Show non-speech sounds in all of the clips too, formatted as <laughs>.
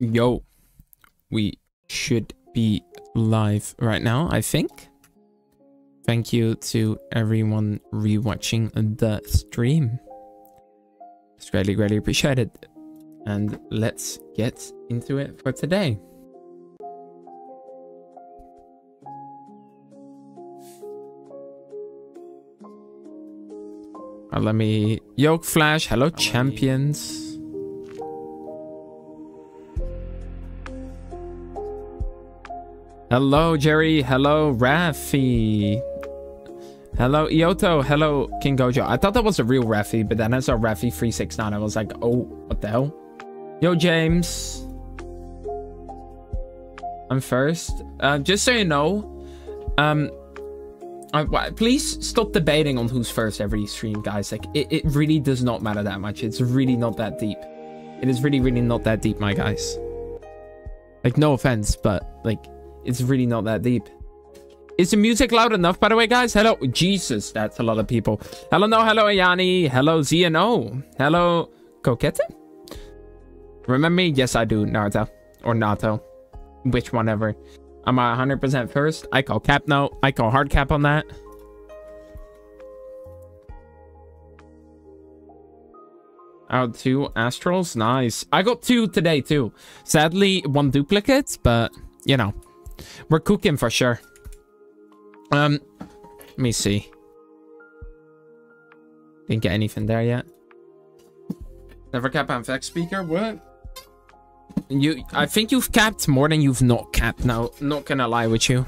Yo, we should be live right now, I think. Thank you to everyone rewatching the stream. It's greatly, greatly appreciated. And let's get into it for today. Uh, let me... Yoke Flash, hello champions. Hello, Jerry. Hello, Rafi. Hello, Ioto. Hello, King Gojo. I thought that was a real Rafi, but then I saw Rafi 369. I was like, oh, what the hell? Yo, James. I'm first. Uh, just so you know, um, I, please stop debating on who's first every stream, guys. Like, it, it really does not matter that much. It's really not that deep. It is really, really not that deep, my guys. Like, no offense, but, like, it's really not that deep. Is the music loud enough, by the way, guys? Hello. Jesus, that's a lot of people. Hello, no. Hello, Ayani. Hello, ZNO. Hello, Coquette. Remember me? Yes, I do, Naruto. Or Nato. Which one ever. I'm 100% first. I call cap no. I call hard cap on that. Out two astrals. Nice. I got two today, too. Sadly, one duplicate, but, you know. We're cooking for sure. Um, let me see. Didn't get anything there yet. Never cap on fact speaker. What? You, I think you've capped more than you've not capped. Now, not gonna lie with you.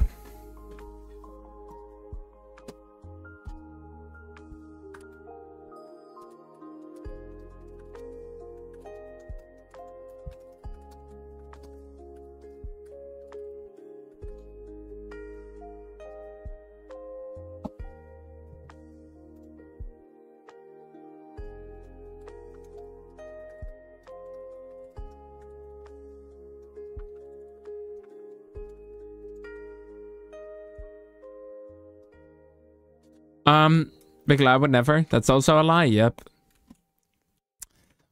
Um, Lie would never. That's also a lie. Yep.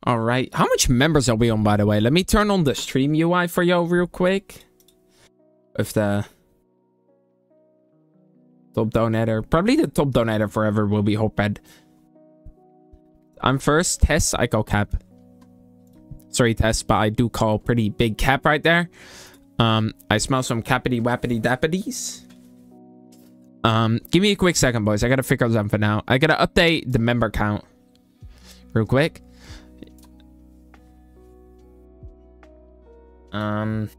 All right. How much members are we on, by the way? Let me turn on the stream UI for you real quick. If the top donator, probably the top donator forever will be Hoped. I'm first. Test, I call cap. Sorry, Test, but I do call pretty big cap right there. Um, I smell some cappity wappity dappities. Um, give me a quick second, boys. I gotta figure out something now. I gotta update the member count real quick. Um,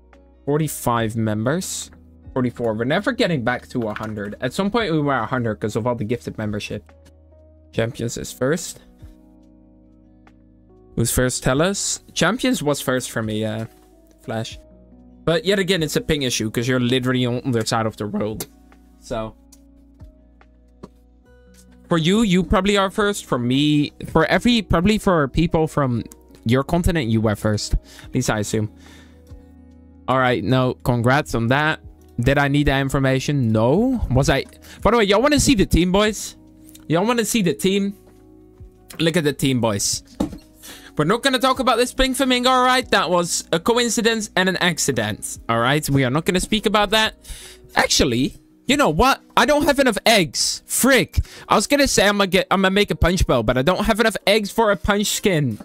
45 members. 44. We're never getting back to 100. At some point, we were 100 because of all the gifted membership. Champions is first. Who's first? Tell us. Champions was first for me, uh, Flash. But yet again, it's a ping issue because you're literally on the other side of the world. So, for you, you probably are first. For me, for every, probably for people from your continent, you were first. At least I assume. All right, no, congrats on that. Did I need that information? No. Was I... By the way, y'all want to see the team, boys? Y'all want to see the team? Look at the team, boys. We're not going to talk about this pink flamingo, all right? That was a coincidence and an accident, all right? We are not going to speak about that. Actually, you know what? I don't have enough eggs. Frick. I was gonna say I'm gonna get I'm gonna make a punch bow, but I don't have enough eggs for a punch skin.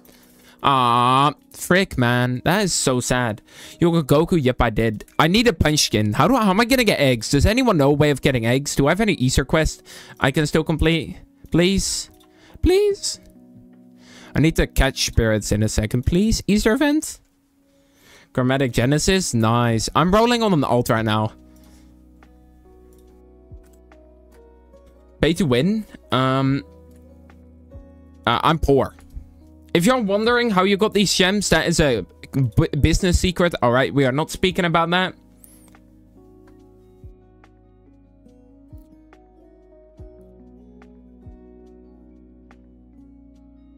Ah, frick, man. That is so sad. Yoga Goku, yep, I did. I need a punch skin. How do I, how am I gonna get eggs? Does anyone know a way of getting eggs? Do I have any Easter quest I can still complete? Please? Please? I need to catch spirits in a second, please. Easter event? Chromatic Genesis? Nice. I'm rolling on an alt right now. Pay to win. Um, uh, I'm poor. If you're wondering how you got these gems, that is a business secret. All right, we are not speaking about that.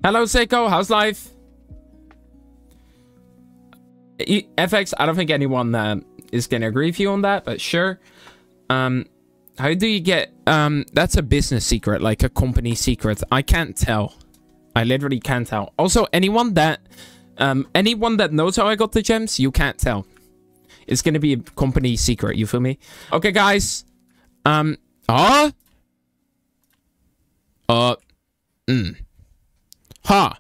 Hello, Seiko. How's life? FX, I don't think anyone uh, is going to agree with you on that, but sure. Um, how do you get... Um, that's a business secret, like a company secret. I can't tell. I literally can't tell. Also, anyone that Um, anyone that knows how I got the gems, you can't tell. It's gonna be a company secret, you feel me? Okay, guys. Um, ah? Uh, mm. Huh.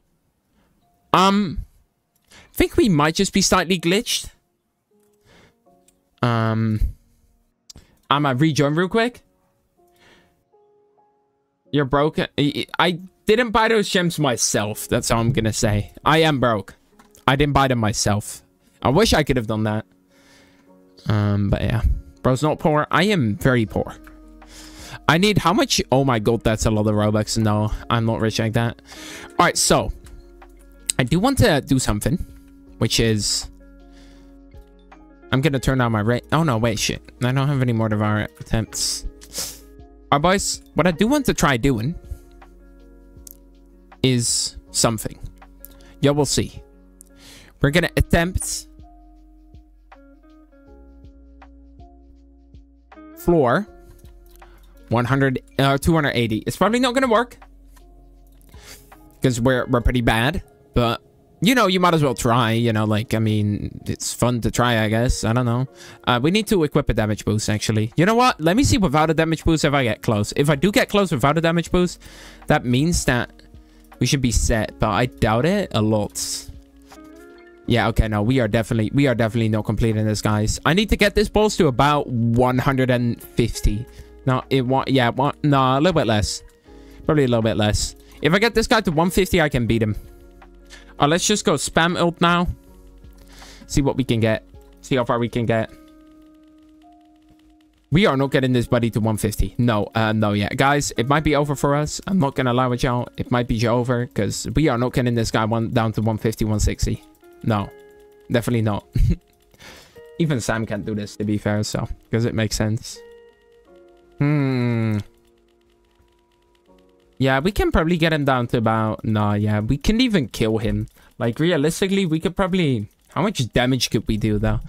Um, think we might just be slightly glitched. Um, I'm gonna rejoin real quick. You're broken. I didn't buy those gems myself. That's all I'm gonna say. I am broke. I didn't buy them myself. I wish I could have done that. Um, but yeah. Bro's not poor. I am very poor. I need how much? Oh my god, that's a lot of Robux. No, I'm not rich like that. All right, so I do want to do something, which is I'm gonna turn down my rate. Oh no, wait, shit. I don't have any more Devour attempts. Alright, boys. What I do want to try doing is something. Yeah, we'll see. We're gonna attempt floor 100 uh 280 it's probably not gonna work because we're we're pretty bad but you know you might as well try you know like i mean it's fun to try i guess i don't know uh we need to equip a damage boost actually you know what let me see without a damage boost if i get close if i do get close without a damage boost that means that we should be set but i doubt it a lot yeah, okay, no, we are definitely, we are definitely not completing this, guys. I need to get this boss to about 150. No, it want, yeah, want, no, a little bit less. Probably a little bit less. If I get this guy to 150, I can beat him. Uh, let's just go spam ult now. See what we can get. See how far we can get. We are not getting this buddy to 150. No, uh, no, yeah. Guys, it might be over for us. I'm not going to lie with y'all. It might be over because we are not getting this guy one down to 150, 160. No, definitely not. <laughs> Even Sam can't do this, to be fair, so, because it makes sense. Hmm. Yeah, we can probably get him down to about... Nah, yeah, we can even kill him. Like, realistically, we could probably... How much damage could we do, though?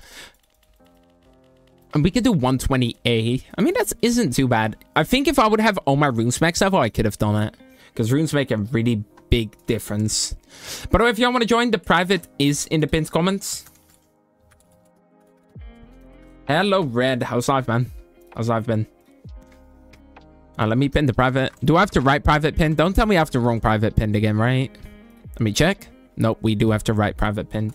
And we could do 120A. I mean, that isn't too bad. I think if I would have all my runes max level, I could have done it. Because runes make a really big difference. By the way, if y'all want to join, the private is in the pinned comments. Hello, Red. How's life, man? How's life been? Uh, let me pin the private. Do I have to write private pin? Don't tell me I have to wrong private pin again, right? Let me check. Nope, we do have to write private pin.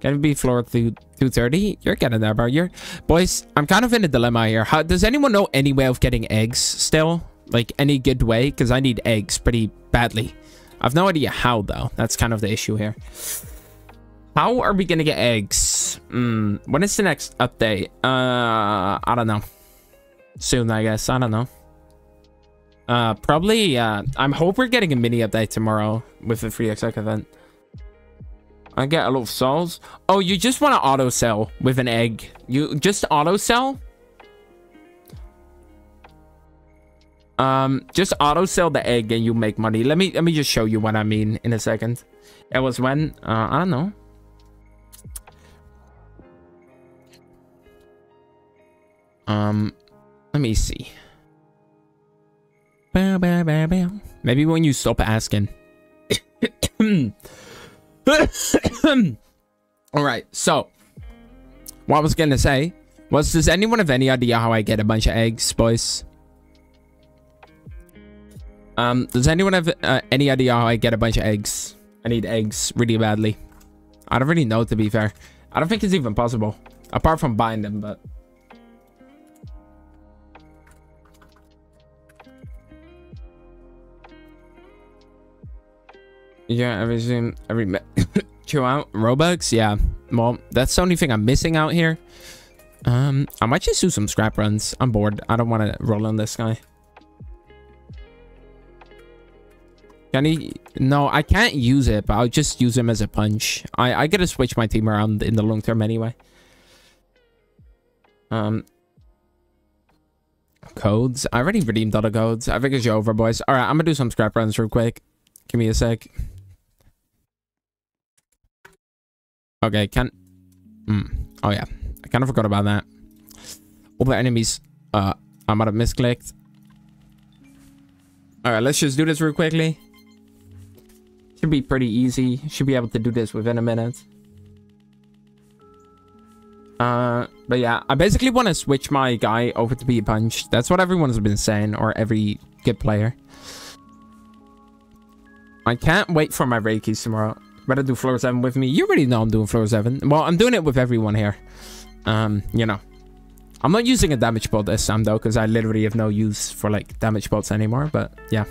Can it be floor through 230? You're getting there, bro. You're... Boys, I'm kind of in a dilemma here. How, does anyone know any way of getting eggs still? Like, any good way? Because I need eggs pretty badly. I've no idea how, though. That's kind of the issue here. How are we going to get eggs? Mm, when is the next update? Uh, I don't know. Soon, I guess. I don't know. Uh, probably, uh, I'm hope we're getting a mini update tomorrow with the free exec event. I get a lot of souls. Oh, you just want to auto sell with an egg. You just auto sell? Um, just auto sell the egg and you make money. Let me let me just show you what I mean in a second. It was when uh, I don't know. Um, let me see. Maybe when you stop asking. <coughs> All right, so what I was gonna say was, does anyone have any idea how I get a bunch of eggs, boys? Um, does anyone have uh, any idea how I get a bunch of eggs? I need eggs really badly. I don't really know, to be fair. I don't think it's even possible. Apart from buying them, but... Yeah, every every chill out Robux. Yeah, well, that's the only thing I'm missing out here. Um, I might just do some scrap runs. I'm bored. I don't want to roll on this guy. Can he? No, I can't use it, but I'll just use him as a punch. I, I gotta switch my team around in the long term anyway. Um, codes. I already redeemed all the codes. I think it's over, boys. All right, I'm gonna do some scrap runs real quick. Give me a sec. Okay, can... Mm. Oh, yeah. I kind of forgot about that. All the enemies... Uh, I might have misclicked. Alright, let's just do this real quickly. Should be pretty easy. Should be able to do this within a minute. Uh, but yeah, I basically want to switch my guy over to be a punch. That's what everyone's been saying, or every good player. I can't wait for my Reikis tomorrow. Better do floor 7 with me. You already know I'm doing floor 7. Well, I'm doing it with everyone here. Um, you know. I'm not using a damage bot this time though, because I literally have no use for like damage bots anymore, but yeah.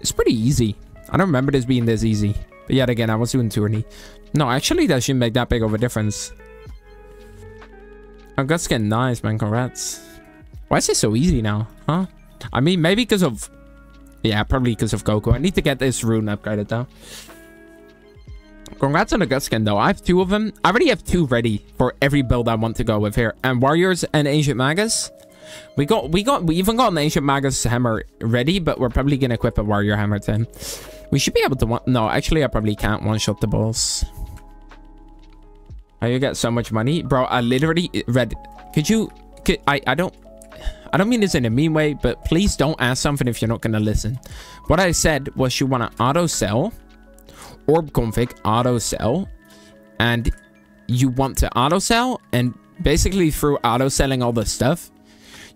It's pretty easy. I don't remember this being this easy. But yet again, I was doing tourney. No, actually that shouldn't make that big of a difference. Oh, Guts getting nice, man. Congrats. Why is it so easy now? Huh? I mean, maybe because of... Yeah, probably because of Goku. I need to get this rune upgraded though. Congrats on the gut skin, though. I have two of them. I already have two ready for every build I want to go with here. And Warriors and Ancient Magus. We got, we got, we even got an Ancient Magus hammer ready, but we're probably going to equip a Warrior hammer to him. We should be able to one, no, actually, I probably can't one-shot the balls. How you get so much money? Bro, I literally read, could you, could, I, I don't, I don't mean this in a mean way, but please don't ask something if you're not going to listen. What I said was you want to auto sell orb config auto sell and you want to auto sell and basically through auto selling all this stuff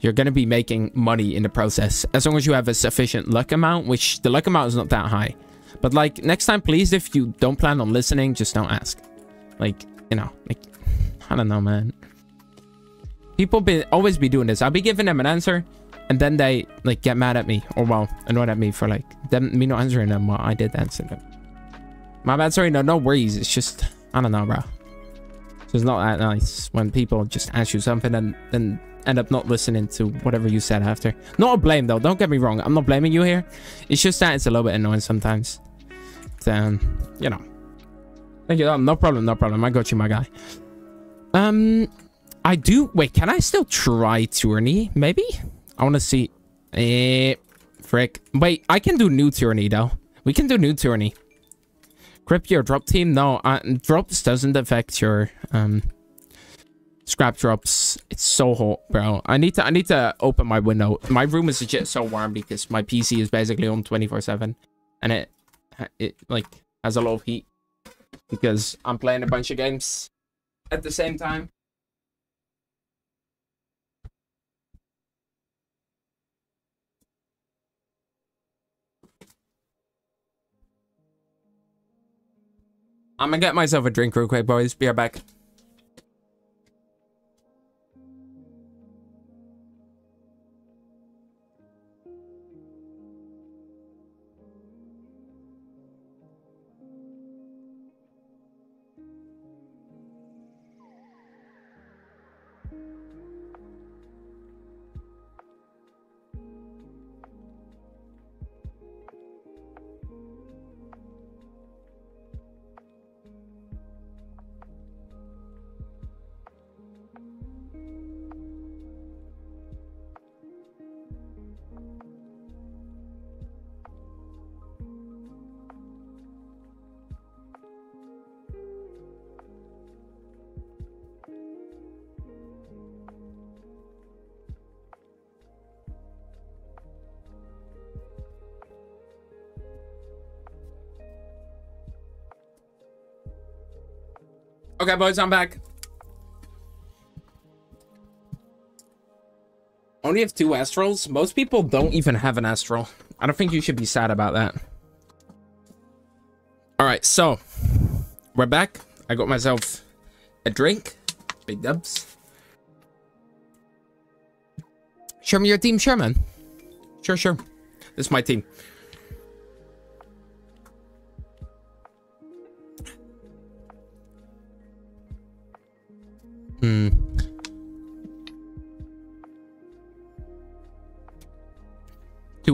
you're going to be making money in the process as long as you have a sufficient luck amount which the luck amount is not that high. But like next time please if you don't plan on listening just don't ask. Like you know like <laughs> i don't know man. People be always be doing this. I'll be giving them an answer and then they like get mad at me or well annoyed at me for like them me not answering them while i did answer them my bad, sorry, no, no worries. It's just, I don't know, bro. It's not that nice when people just ask you something and then end up not listening to whatever you said after. Not a blame, though. Don't get me wrong. I'm not blaming you here. It's just that it's a little bit annoying sometimes. Then, you know. Thank you. Oh, no problem, no problem. I got you, my guy. Um, I do... Wait, can I still try Tourney? Maybe? I want to see... Eh, frick. Wait, I can do new Tourney, though. We can do new Tourney. Grip your drop team? No, uh, drops doesn't affect your um scrap drops. It's so hot, bro. I need to I need to open my window. My room is legit so warm because my PC is basically on 24/7 and it it like has a lot of heat because I'm playing a bunch of games at the same time. I'm gonna get myself a drink real quick, boys. Be right back. Okay, boys, I'm back. Only have two astrals? Most people don't even have an astral. I don't think you should be sad about that. Alright, so. We're back. I got myself a drink. Big dubs. Show me your team, Sherman. Sure, sure. This is my team.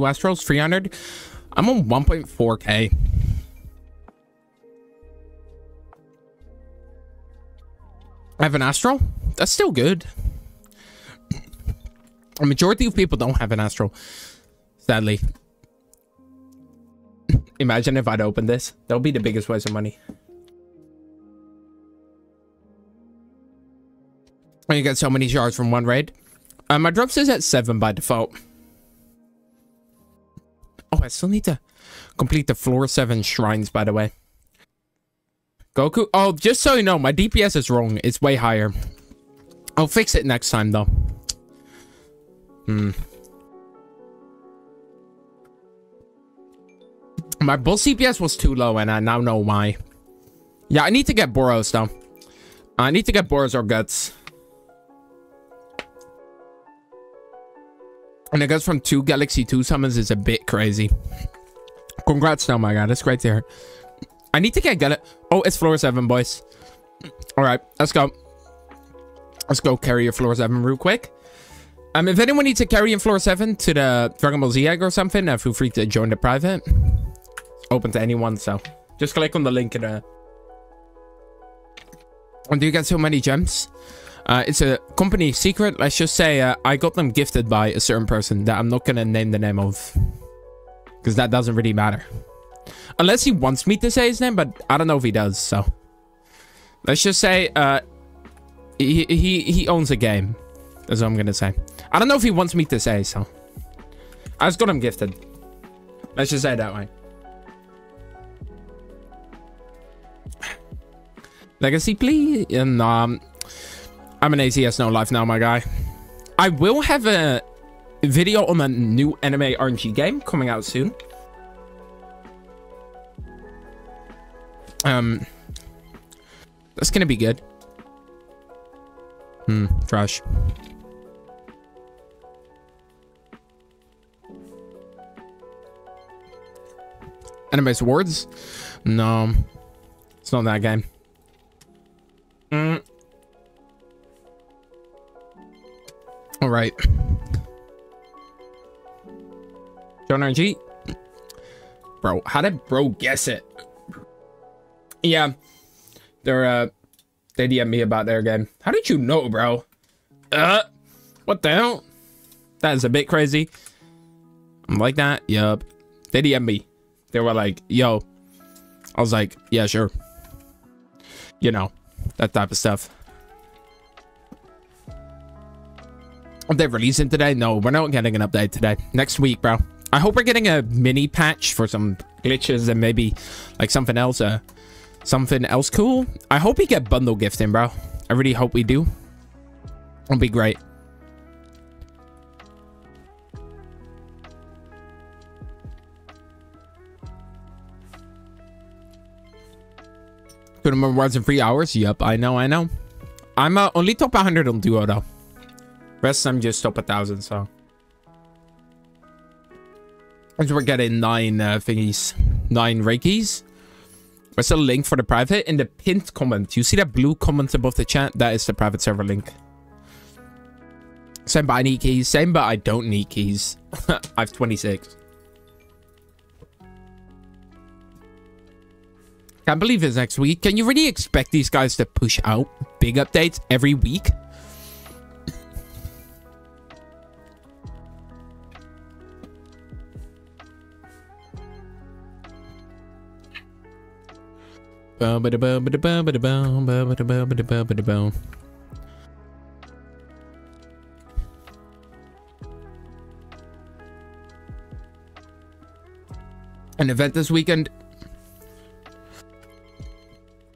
Astrals, 300. I'm on 1.4k. I have an Astral? That's still good. A majority of people don't have an Astral. Sadly. Imagine if I'd opened this. That would be the biggest waste of money. When you get so many shards from one raid. Uh, my drops is at 7 by default. Oh, I still need to complete the floor 7 shrines, by the way. Goku. Oh, just so you know, my DPS is wrong. It's way higher. I'll fix it next time, though. Hmm. My bull CPS was too low, and I now know why. Yeah, I need to get Boros, though. I need to get Boros or Guts. And it goes from two Galaxy 2 summons is a bit crazy. Congrats, oh my god. That's great to hear. I need to get Gal- Oh, it's floor 7, boys. Alright, let's go. Let's go carry your floor 7 real quick. Um, if anyone needs to carry in floor 7 to the Dragon Ball Z egg or something, uh, feel free to join the private. open to anyone, so just click on the link in the... And do you get so many gems? Uh, it's a company secret. Let's just say uh, I got them gifted by a certain person that I'm not going to name the name of. Because that doesn't really matter. Unless he wants me to say his name, but I don't know if he does, so. Let's just say uh, he, he, he owns a game. That's what I'm going to say. I don't know if he wants me to say, so. I just got him gifted. Let's just say that way. Legacy, please. And, um, I'm an ACS no life now, my guy. I will have a video on a new anime RNG game coming out soon. Um, that's gonna be good. Hmm, trash. Anime Swords? No, it's not that game. Hmm. All right. John RNG. Bro, how did bro guess it? Yeah. They're, uh, they DM me about their game. How did you know, bro? Uh, what the hell? That is a bit crazy. I'm like that. Yup. They DM me. They were like, yo. I was like, yeah, sure. You know, that type of stuff. Update releasing today? No, we're not getting an update today. Next week, bro. I hope we're getting a mini patch for some glitches and maybe like something else, uh, something else cool. I hope we get bundle gifting, bro. I really hope we do. It'll be great. Could remember words in three hours? Yep, I know, I know. I'm uh, only top 100 on Duo, though. Rest I'm just top a thousand, so. And we're getting nine uh, thingies. Nine Reikis. There's a link for the private in the pinned comment. You see that blue comment above the chat? That is the private server link. Same but I need keys. Same but I don't need keys. <laughs> I have 26. Can't believe it's next week. Can you really expect these guys to push out big updates every week? An event this weekend.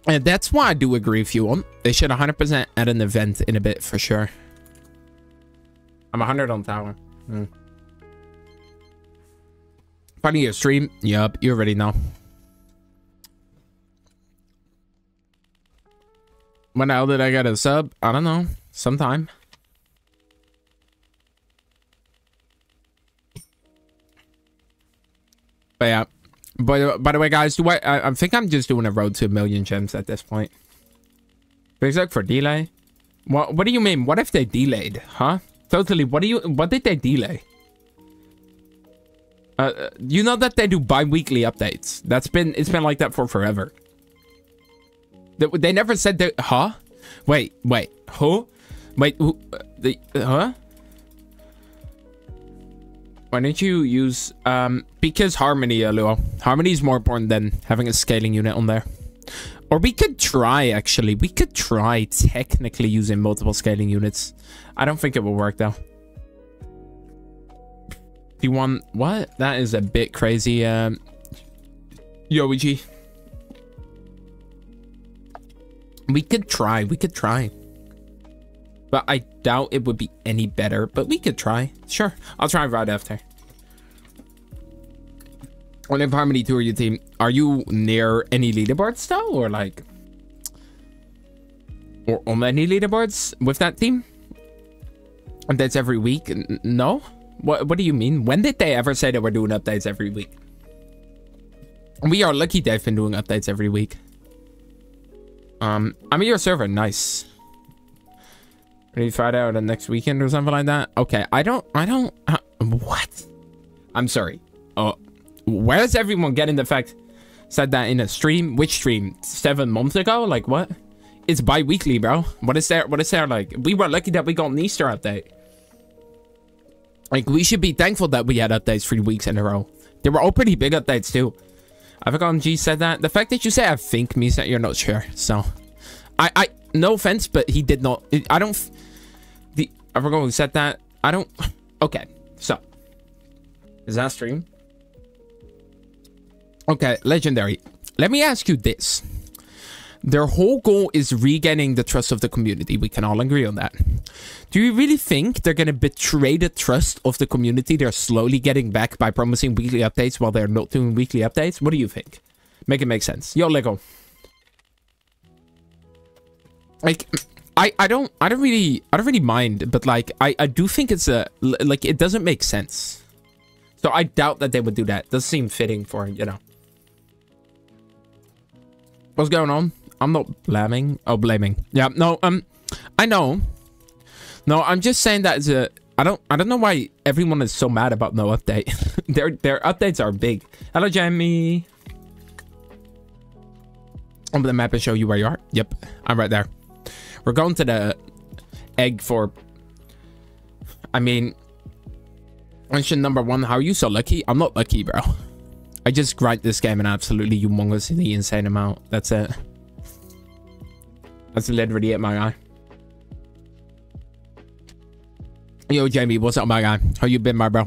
And that's why I do agree with you on. They should 100% add an event in a bit for sure. I'm 100 on tower. Mm. Funny your stream? Yup, you already know. When now that I got a sub? I don't know. Sometime. But yeah. But by the way, guys, do I, I? I think I'm just doing a road to a million gems at this point. Big for delay. What? What do you mean? What if they delayed? Huh? Totally. What do you? What did they delay? Uh, uh you know that they do bi-weekly updates. That's been. It's been like that for forever. They, never said that. Huh? Wait, wait. Who? Wait, who? Uh, the, huh? Why don't you use, um, because Harmony, uh, Luo. Harmony is more important than having a scaling unit on there. Or we could try, actually. We could try technically using multiple scaling units. I don't think it will work, though. 51. What? That is a bit crazy. Um, Yoichi. We could try. We could try. But I doubt it would be any better. But we could try. Sure. I'll try right after. On if Harmony Tour your team, are you near any leaderboards though? Or like... Or on any leaderboards with that team? Updates every week? No? What, what do you mean? When did they ever say that we're doing updates every week? We are lucky they've been doing updates every week. Um, I'm at your server. Nice. Ready Friday or the next weekend or something like that? Okay, I don't, I don't, uh, what? I'm sorry. Oh, where's everyone getting the fact said that in a stream? Which stream? Seven months ago? Like what? It's bi-weekly, bro. What is there? What is there like? We were lucky that we got an Easter update. Like, we should be thankful that we had updates three weeks in a row. They were all pretty big updates, too. I forgot G said that. The fact that you say I think means that you're not sure. So, I, I, no offense, but he did not. I don't. The I forgot who said that. I don't. Okay, so is that stream? Okay, legendary. Let me ask you this. Their whole goal is regaining the trust of the community. We can all agree on that. Do you really think they're going to betray the trust of the community they're slowly getting back by promising weekly updates while they're not doing weekly updates? What do you think? Make it make sense. Yo, Lego. Like, I, I don't I don't really I don't really mind, but like I, I do think it's a like it doesn't make sense. So I doubt that they would do that. Doesn't seem fitting for you know. What's going on? I'm not blaming. Oh, blaming. Yeah, no, um, I know. No, I'm just saying that it's a. I don't. I don't know why everyone is so mad about no update. <laughs> their their updates are big. Hello, Jamie. On the map and show you where you are. Yep, I'm right there. We're going to the egg for. I mean, mention number one. How are you so lucky? I'm not lucky, bro. I just grind this game an absolutely humongously insane amount. That's it. That's literally it, my guy. Yo, Jamie, what's up, my guy? How you been, my bro?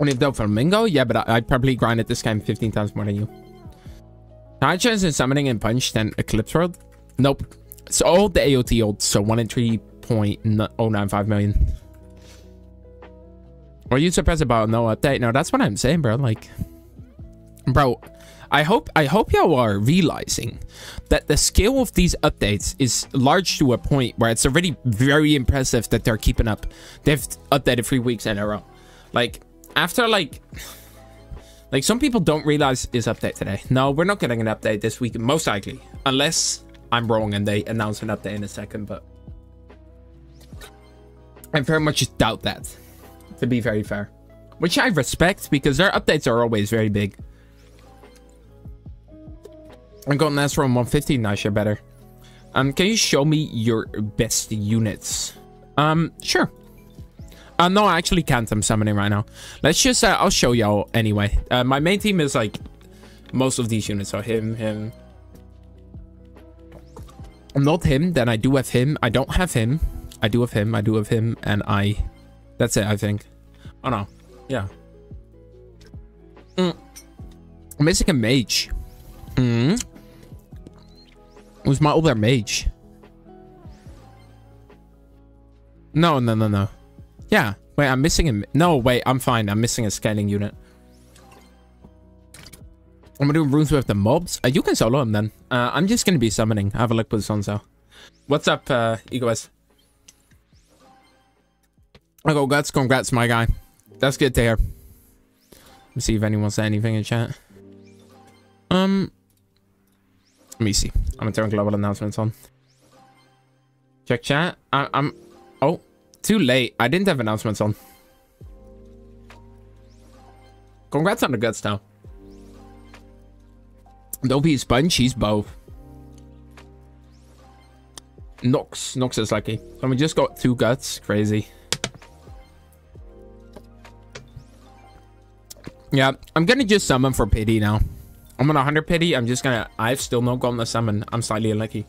Only the Flamingo? Yeah, but I, I probably grinded this game 15 times more than you. High chance in summoning and punch than Eclipse World? Nope. It's all the AOT old, so 1 in 3.095 million. Are you surprised about no update? No, that's what I'm saying, bro. Like, bro, I hope I hope y'all are realizing that the scale of these updates is large to a point where it's already very impressive that they're keeping up. They've updated three weeks in a row. Like after like like some people don't realize this update today. No, we're not getting an update this week, most likely. Unless I'm wrong and they announce an update in a second, but I very much doubt that, to be very fair. Which I respect because their updates are always very big. I'm going last from 150. Nice, you're better. Um, can you show me your best units? Um, sure. Uh, no, I actually can't. I'm summoning right now. Let's just, uh, I'll show y'all anyway. Uh, my main team is like, most of these units are him, him. I'm not him, then I do have him. I don't have him. I do have him, I do have him, and I... That's it, I think. Oh no. Yeah. Mm. I'm missing a mage. Hmm. Who's my older mage? No, no, no, no. Yeah. Wait, I'm missing a... No, wait, I'm fine. I'm missing a scaling unit. I'm gonna do runes with the mobs. Uh, you can solo him then. Uh, I'm just gonna be summoning. Have a look with Sonso. What's up, uh, Egoist? I go guts. Congrats, my guy. That's good to hear. Let me see if anyone said anything in chat. Um, let me see. I'm gonna turn global announcements on. Check chat. I, I'm. Oh, too late. I didn't have announcements on. Congrats on the guts now. Don't be a sponge. He's both. Nox. Nox is lucky. So we just got two guts. Crazy. Yeah, I'm gonna just summon for pity now. I'm on 100 pity. I'm just gonna... I've still not gotten the summon. I'm slightly unlucky.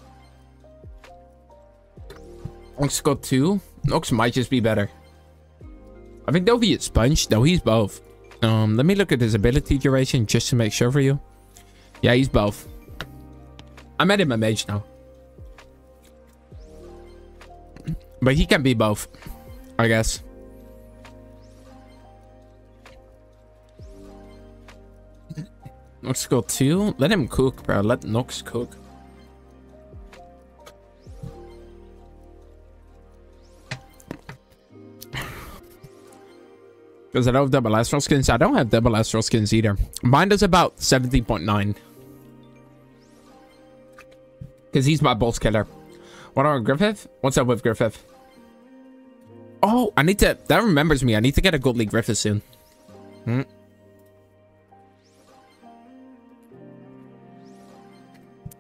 Ox got two. Ox might just be better. I think Dovey is Sponge. No, he's both. Um, let me look at his ability duration just to make sure for you. Yeah, he's both. I met him a mage now. But he can be both, I guess. Nox go two. Let him cook, bro. Let Nox cook. Because I don't have double astral skins. I don't have double astral skins either. Mine is about 70.9. Because he's my boss killer. What on Griffith? What's up with Griffith? Oh, I need to... That remembers me. I need to get a Gold League Griffith soon. Hmm.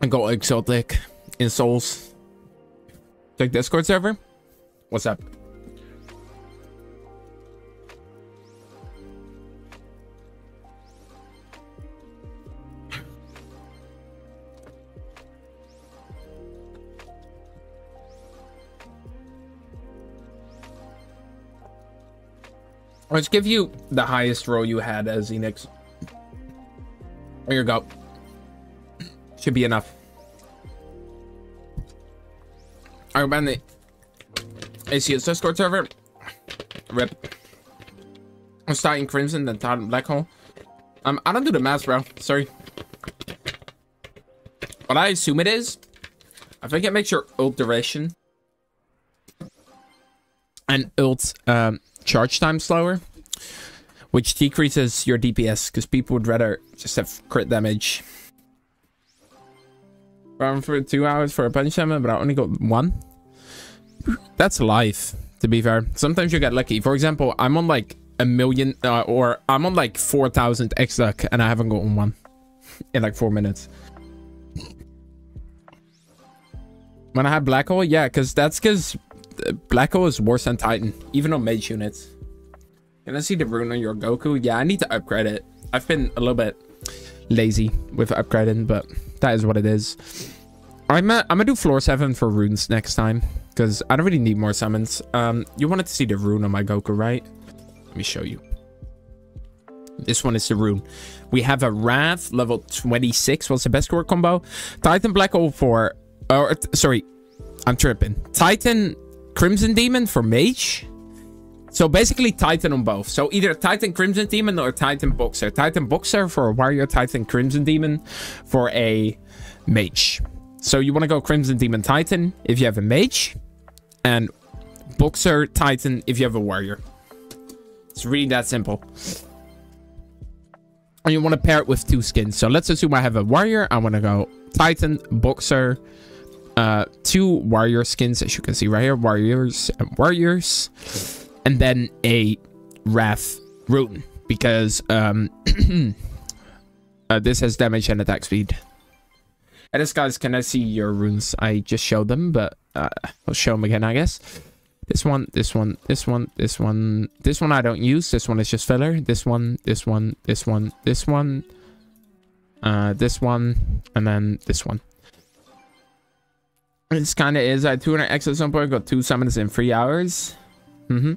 And go exotic in souls. Check Discord server. What's up? Let's give you the highest roll you had as Enix. There you go. Should be enough. Alright, man, the ACS Discord server. Rip. I'm starting Crimson, then Todd Black Hole. Um, I don't do the math, bro. Sorry. What I assume it is, I think it makes your ult duration and ult um, charge time slower, which decreases your DPS because people would rather just have crit damage. Run for two hours for a punch but I only got one. That's life, to be fair. Sometimes you get lucky. For example, I'm on like a million, uh, or I'm on like 4,000 X luck, and I haven't gotten one in like four minutes. When I have Black Hole, yeah, because that's because Black Hole is worse than Titan, even on mage units. Can I see the rune on your Goku? Yeah, I need to upgrade it. I've been a little bit lazy with upgrading, but that is what it is. I'm, uh, I'm gonna do floor 7 for runes next time, because I don't really need more summons. Um, You wanted to see the rune on my Goku, right? Let me show you. This one is the rune. We have a Wrath, level 26. What's the best core combo? Titan Black Hole for... Or, sorry, I'm tripping. Titan Crimson Demon for Mage. So basically Titan on both. So either Titan Crimson Demon or Titan Boxer. Titan Boxer for a Warrior, Titan Crimson Demon for a Mage. So you want to go Crimson Demon Titan if you have a Mage. And Boxer Titan if you have a Warrior. It's really that simple. And you want to pair it with two skins. So let's assume I have a Warrior. I want to go Titan, Boxer, uh, two warrior skins, as you can see right here. Warriors and warriors. And then a Wrath rune. Because um, <clears throat> uh, this has damage and attack speed. And this guys, can I see your runes? I just showed them, but uh, I'll show them again, I guess. This one, this one, this one, this one. This one I don't use. This one is just filler. This one, this one, this one, this one. Uh, this one, and then this one. This kind of is. I had 200 X at some point. Got two summons in three hours. Mm-hmm.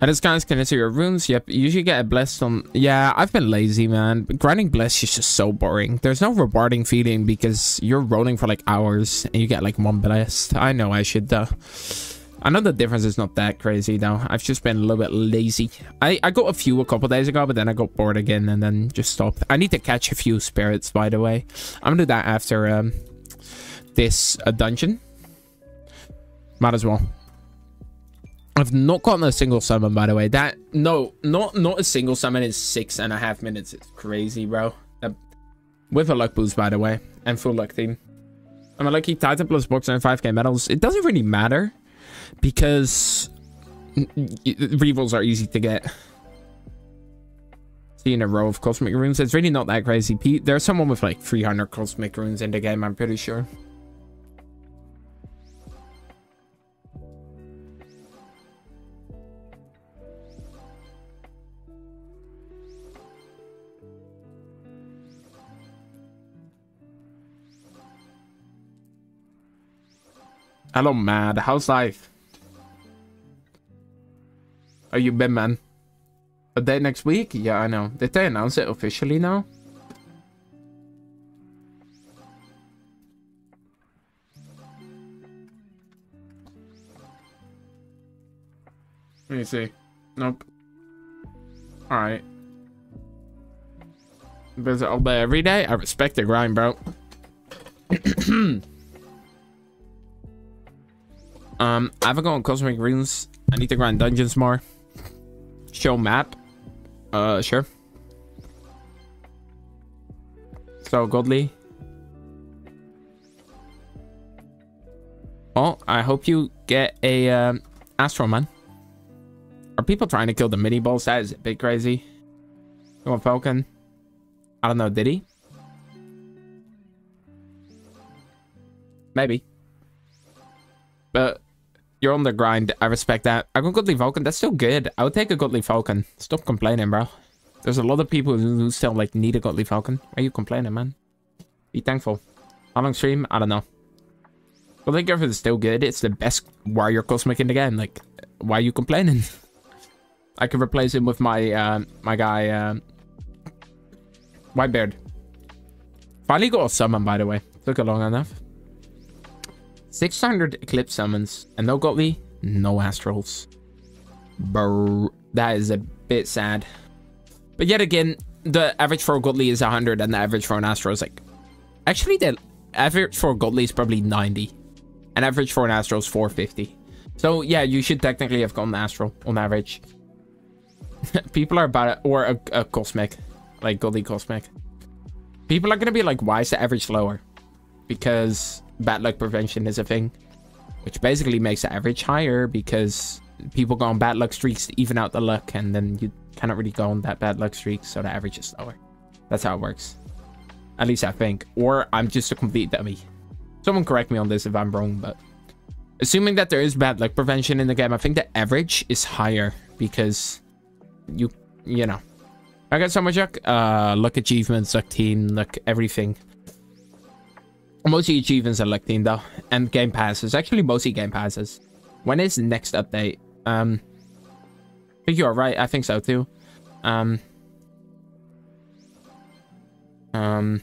And this guy's can enter your runes. Yep. You usually get a blessed on. Yeah, I've been lazy, man. Grinding blessed is just so boring. There's no rewarding feeling because you're rolling for like hours and you get like one blessed. I know I should, uh, I know the difference is not that crazy though. I've just been a little bit lazy. I, I got a few a couple days ago, but then I got bored again and then just stopped. I need to catch a few spirits, by the way. I'm gonna do that after um, this uh, dungeon. Might as well. I've not gotten a single summon, by the way. That no, not not a single summon in six and a half minutes. It's crazy, bro. Uh, with a luck boost, by the way, and full luck team. I'm a lucky Titan plus boxer and 5k medals. It doesn't really matter because revels are easy to get. Seeing a row of cosmic runes, it's really not that crazy. Pete. There's someone with like 300 cosmic runes in the game, I'm pretty sure. Hello, Mad. How's life? Are you been, man? A day next week? Yeah, I know. Did they announce it officially now? Let me see. Nope. Alright. Visit all day every day? I respect the grind, bro. <clears throat> um, I haven't gone Cosmic Runes. I need to grind dungeons more. Show map. Uh, sure. So, Godly. Well, I hope you get a um, Astral, man. Are people trying to kill the mini boss? That is a bit crazy. Come on, Falcon. I don't know, did he? Maybe. But you're on the grind. I respect that. I got Godly Falcon. That's still good. I would take a Godly Falcon. Stop complaining, bro. There's a lot of people who still like need a Godly Falcon. Why are you complaining, man? Be thankful. How long stream? I don't know. Godly Griffin is still good. It's the best warrior cosmic in the game. Like, why are you complaining? <laughs> I could replace him with my uh, my guy, uh, Whitebeard. Finally got a summon, by the way. Took a long enough. 600 Eclipse summons. And no Godly, no Astrals. Brr, that is a bit sad. But yet again, the average for a Godly is 100 and the average for an Astral is like... Actually, the average for a Godly is probably 90. And average for an Astral is 450. So yeah, you should technically have gone Astral on average. <laughs> People are about it, or a, a Cosmic. Like Godly Cosmic. People are going to be like, why is the average lower? Because bad luck prevention is a thing. Which basically makes the average higher because people go on bad luck streaks to even out the luck. And then you cannot really go on that bad luck streak. So the average is lower. That's how it works. At least I think. Or I'm just a complete dummy. Someone correct me on this if I'm wrong. But assuming that there is bad luck prevention in the game, I think the average is higher. Because you, you know. I got so much luck. Uh, luck achievements, luck team, luck everything. Mostly achievements are luck team though. And game passes. Actually, mostly game passes. When is the next update? Um, I think you're right. I think so too. Um, um,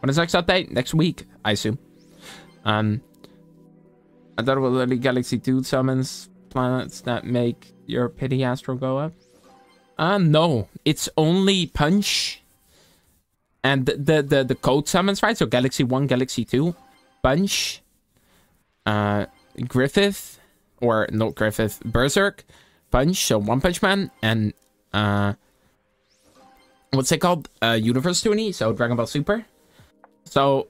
when is next update? Next week, I assume. Um, I thought it was really Galaxy 2 summons planets that make your pity astral go up. Uh, no. It's only Punch and the, the, the, code summons, right? So Galaxy 1, Galaxy 2, Punch, uh, Griffith, or not Griffith, Berserk, Punch, so One Punch Man, and, uh, what's it called? Uh, Universe 20, so Dragon Ball Super. So,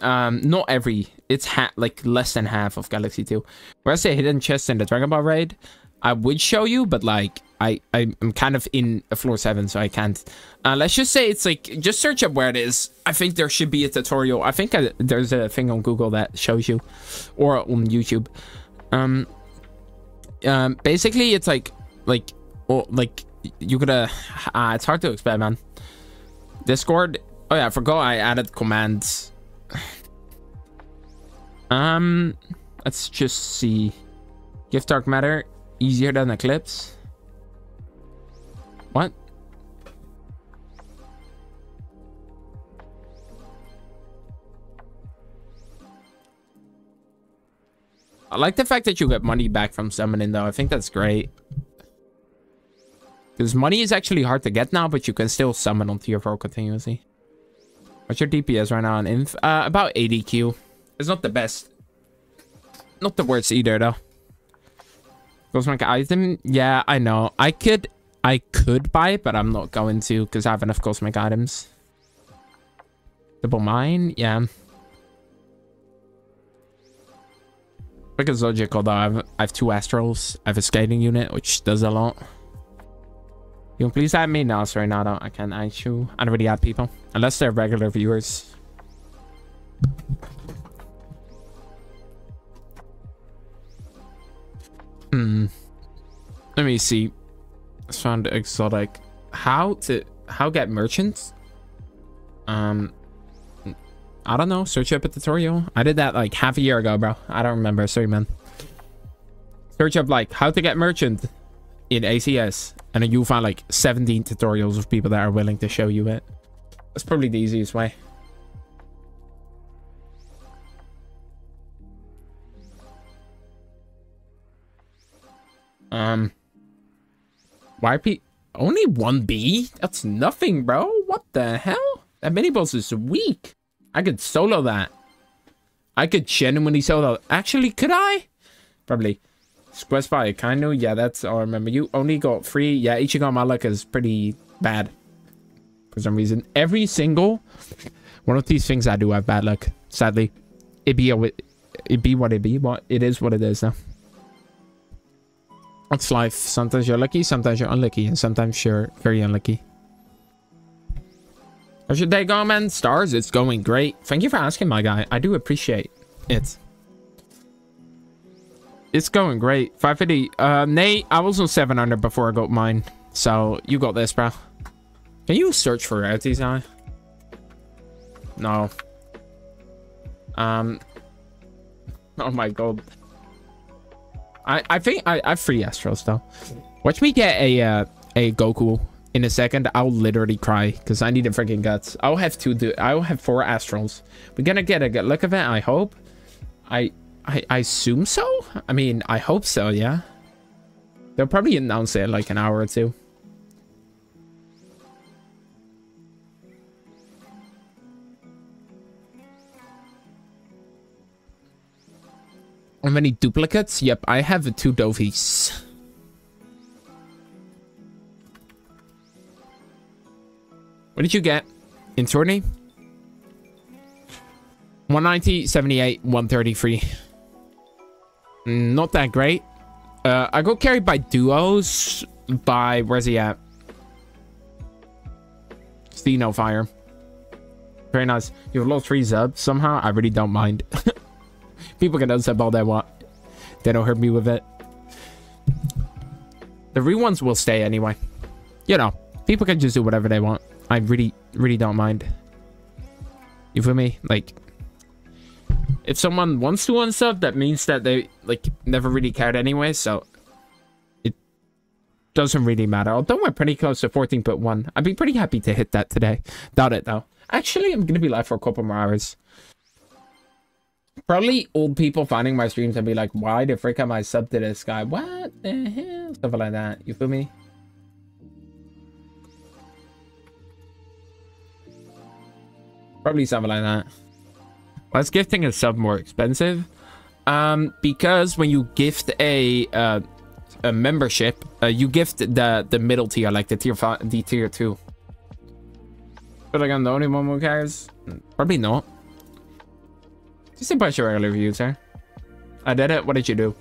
um, not every, it's ha like less than half of Galaxy 2. Whereas the hidden chest in the Dragon Ball raid, I would show you, but like, I, I'm kind of in a floor 7, so I can't. Uh, let's just say it's like, just search up where it is. I think there should be a tutorial. I think I, there's a thing on Google that shows you, or on YouTube. Um, um, basically, it's like, like, like, you gotta, uh, it's hard to explain, man. Discord, oh yeah, I forgot I added commands. <sighs> um, let's just see. Gift Dark Matter, easier than Eclipse. What? I like the fact that you get money back from summoning though. I think that's great. Because money is actually hard to get now, but you can still summon on tier 4 continuously. What's your DPS right now on Inf? Uh, about 80 Q. It's not the best. Not the worst either though. Cosmic item? Yeah, I know. I could I could buy but I'm not going to because I have enough cosmic items. Double mine? Yeah. Because logical though, I have, I have two astrals. I have a skating unit, which does a lot. You can please add me? No, sorry, no, I. I can't add you. I don't really add people. Unless they're regular viewers. Hmm. Let me see. Found exotic. How to how get merchants? Um I don't know. Search up a tutorial. I did that like half a year ago, bro. I don't remember. Sorry, man. Search up like how to get merchant. in ACS, and then you'll find like 17 tutorials of people that are willing to show you it. That's probably the easiest way. Um, YP only one B? That's nothing, bro. What the hell? That mini boss is weak. I could solo that. I could genuinely solo. Actually, could I? Probably. Quest by Akainu? Yeah, that's all I remember. You only got three. Yeah, Ichigo Malak is pretty bad. For some reason. Every single one of these things I do have bad luck. Sadly. It be, it be what it be. What it is what it is now. It's life. Sometimes you're lucky, sometimes you're unlucky, and sometimes you're very unlucky. How's your day going, man? Stars, it's going great. Thank you for asking, my guy. I do appreciate it. It's going great. 550. Uh, Nate, I was on 700 before I got mine. So, you got this, bro. Can you search for rarities now? No. Um. Oh my god. I, I think I, I have three Astros though. Watch me get a uh, a Goku in a second. I'll literally cry because I need the freaking guts. I'll have two. Do I'll have four Astrals. We're gonna get a good look it. I hope. I, I I assume so. I mean, I hope so. Yeah. They'll probably announce it in like an hour or two. How many duplicates? Yep, I have the two Dovies. What did you get in tourney? 190, 78, 133. Not that great. Uh, I got carried by duos by... Where's he at? Steno Fire. Very nice. You've lost three subs somehow. I really don't mind. <laughs> People can unsub all they want. They don't hurt me with it. The reruns will stay anyway. You know, people can just do whatever they want. I really, really don't mind. You feel me? Like, if someone wants to unsub, that means that they, like, never really cared anyway, so it doesn't really matter. Although we're pretty close to 14.1. I'd be pretty happy to hit that today. Doubt it, though. Actually, I'm going to be live for a couple more hours. Probably old people finding my streams and be like, why the frick am I sub to this guy? What the hell? Stuff like that. You feel me? Probably something like that. Why is gifting a sub more expensive? Um, because when you gift a uh, a membership, uh, you gift the the middle tier, like the tier five, the tier two. But like I'm the only one who cares. Probably not. Just a bunch of regular reviews here. I did it. What did you do?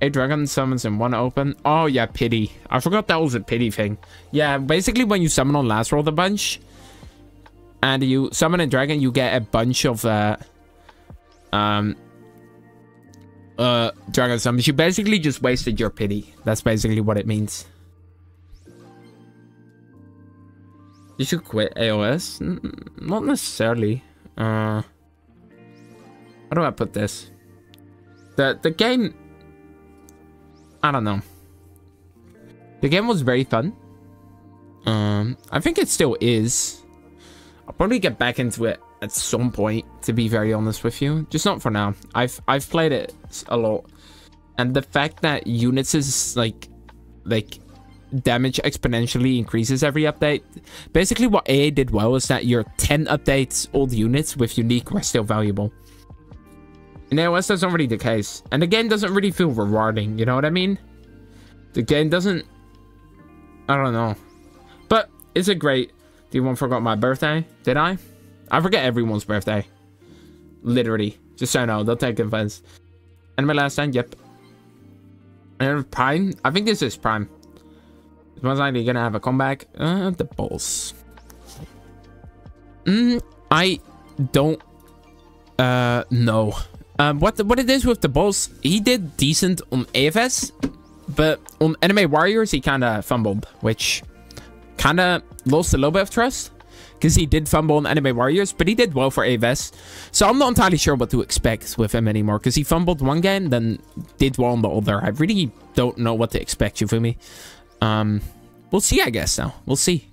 A dragon summons and one open. Oh, yeah, pity. I forgot that was a pity thing. Yeah, basically when you summon on last roll the bunch, and you summon a dragon, you get a bunch of, uh, um, uh, dragon summons. You basically just wasted your pity. That's basically what it means. You should quit AOS? not necessarily. Uh... How do I put this? The the game I don't know. The game was very fun. Um I think it still is. I'll probably get back into it at some point, to be very honest with you. Just not for now. I've I've played it a lot. And the fact that units is like like damage exponentially increases every update. Basically what AA did well is that your 10 updates old units with unique were still valuable. In AOS, that's not really the case. And the game doesn't really feel rewarding, you know what I mean? The game doesn't... I don't know. But, is it great? You want forgot my birthday? Did I? I forget everyone's birthday. Literally. Just so you know, they'll take offense. And my last time, yep. And Prime? I think this is Prime. It's most likely gonna have a comeback. Uh, the balls. Mm, I don't... Uh, no. Um, what the, what it is with the boss, he did decent on AFS, but on Anime Warriors, he kind of fumbled, which kind of lost a little bit of trust because he did fumble on Anime Warriors, but he did well for AFS. So I'm not entirely sure what to expect with him anymore because he fumbled one game, then did well on the other. I really don't know what to expect, you feel me? Um, we'll see, I guess, now. We'll see.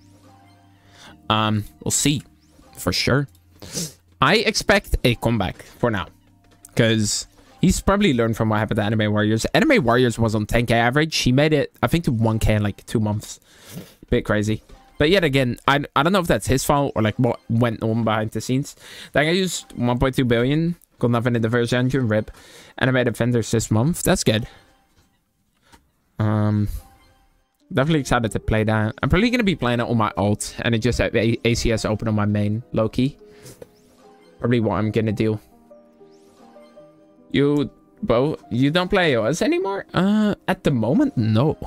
Um, we'll see. For sure. I expect a comeback for now. Because he's probably learned from what happened to Anime Warriors. Anime Warriors was on 10k average. He made it, I think, to 1k in like two months. Bit crazy. But yet again, I, I don't know if that's his fault or like what went on behind the scenes. That guy used 1.2 billion. Got nothing in the first engine. Rip. Anime Defenders this month. That's good. Um, Definitely excited to play that. I'm probably going to be playing it on my alt. And it just have ACS open on my main. Low-key. Probably what I'm going to do. You, Bo, you don't play AOS anymore? Uh, at the moment, no.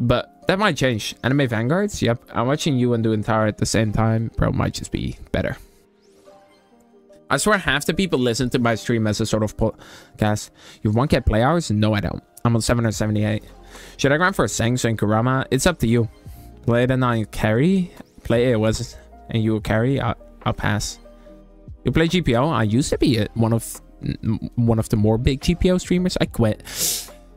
But that might change. Anime Vanguards? Yep. I'm watching you and doing Tower at the same time. Bro, might just be better. I swear half the people listen to my stream as a sort of podcast. You have 1k play hours? No, I don't. I'm on 778. Should I grind for a and Kurama? It's up to you. Play it and I carry. Play was and you will carry. I'll, I'll pass. You play GPO? I used to be one of one of the more big GPO streamers. I quit.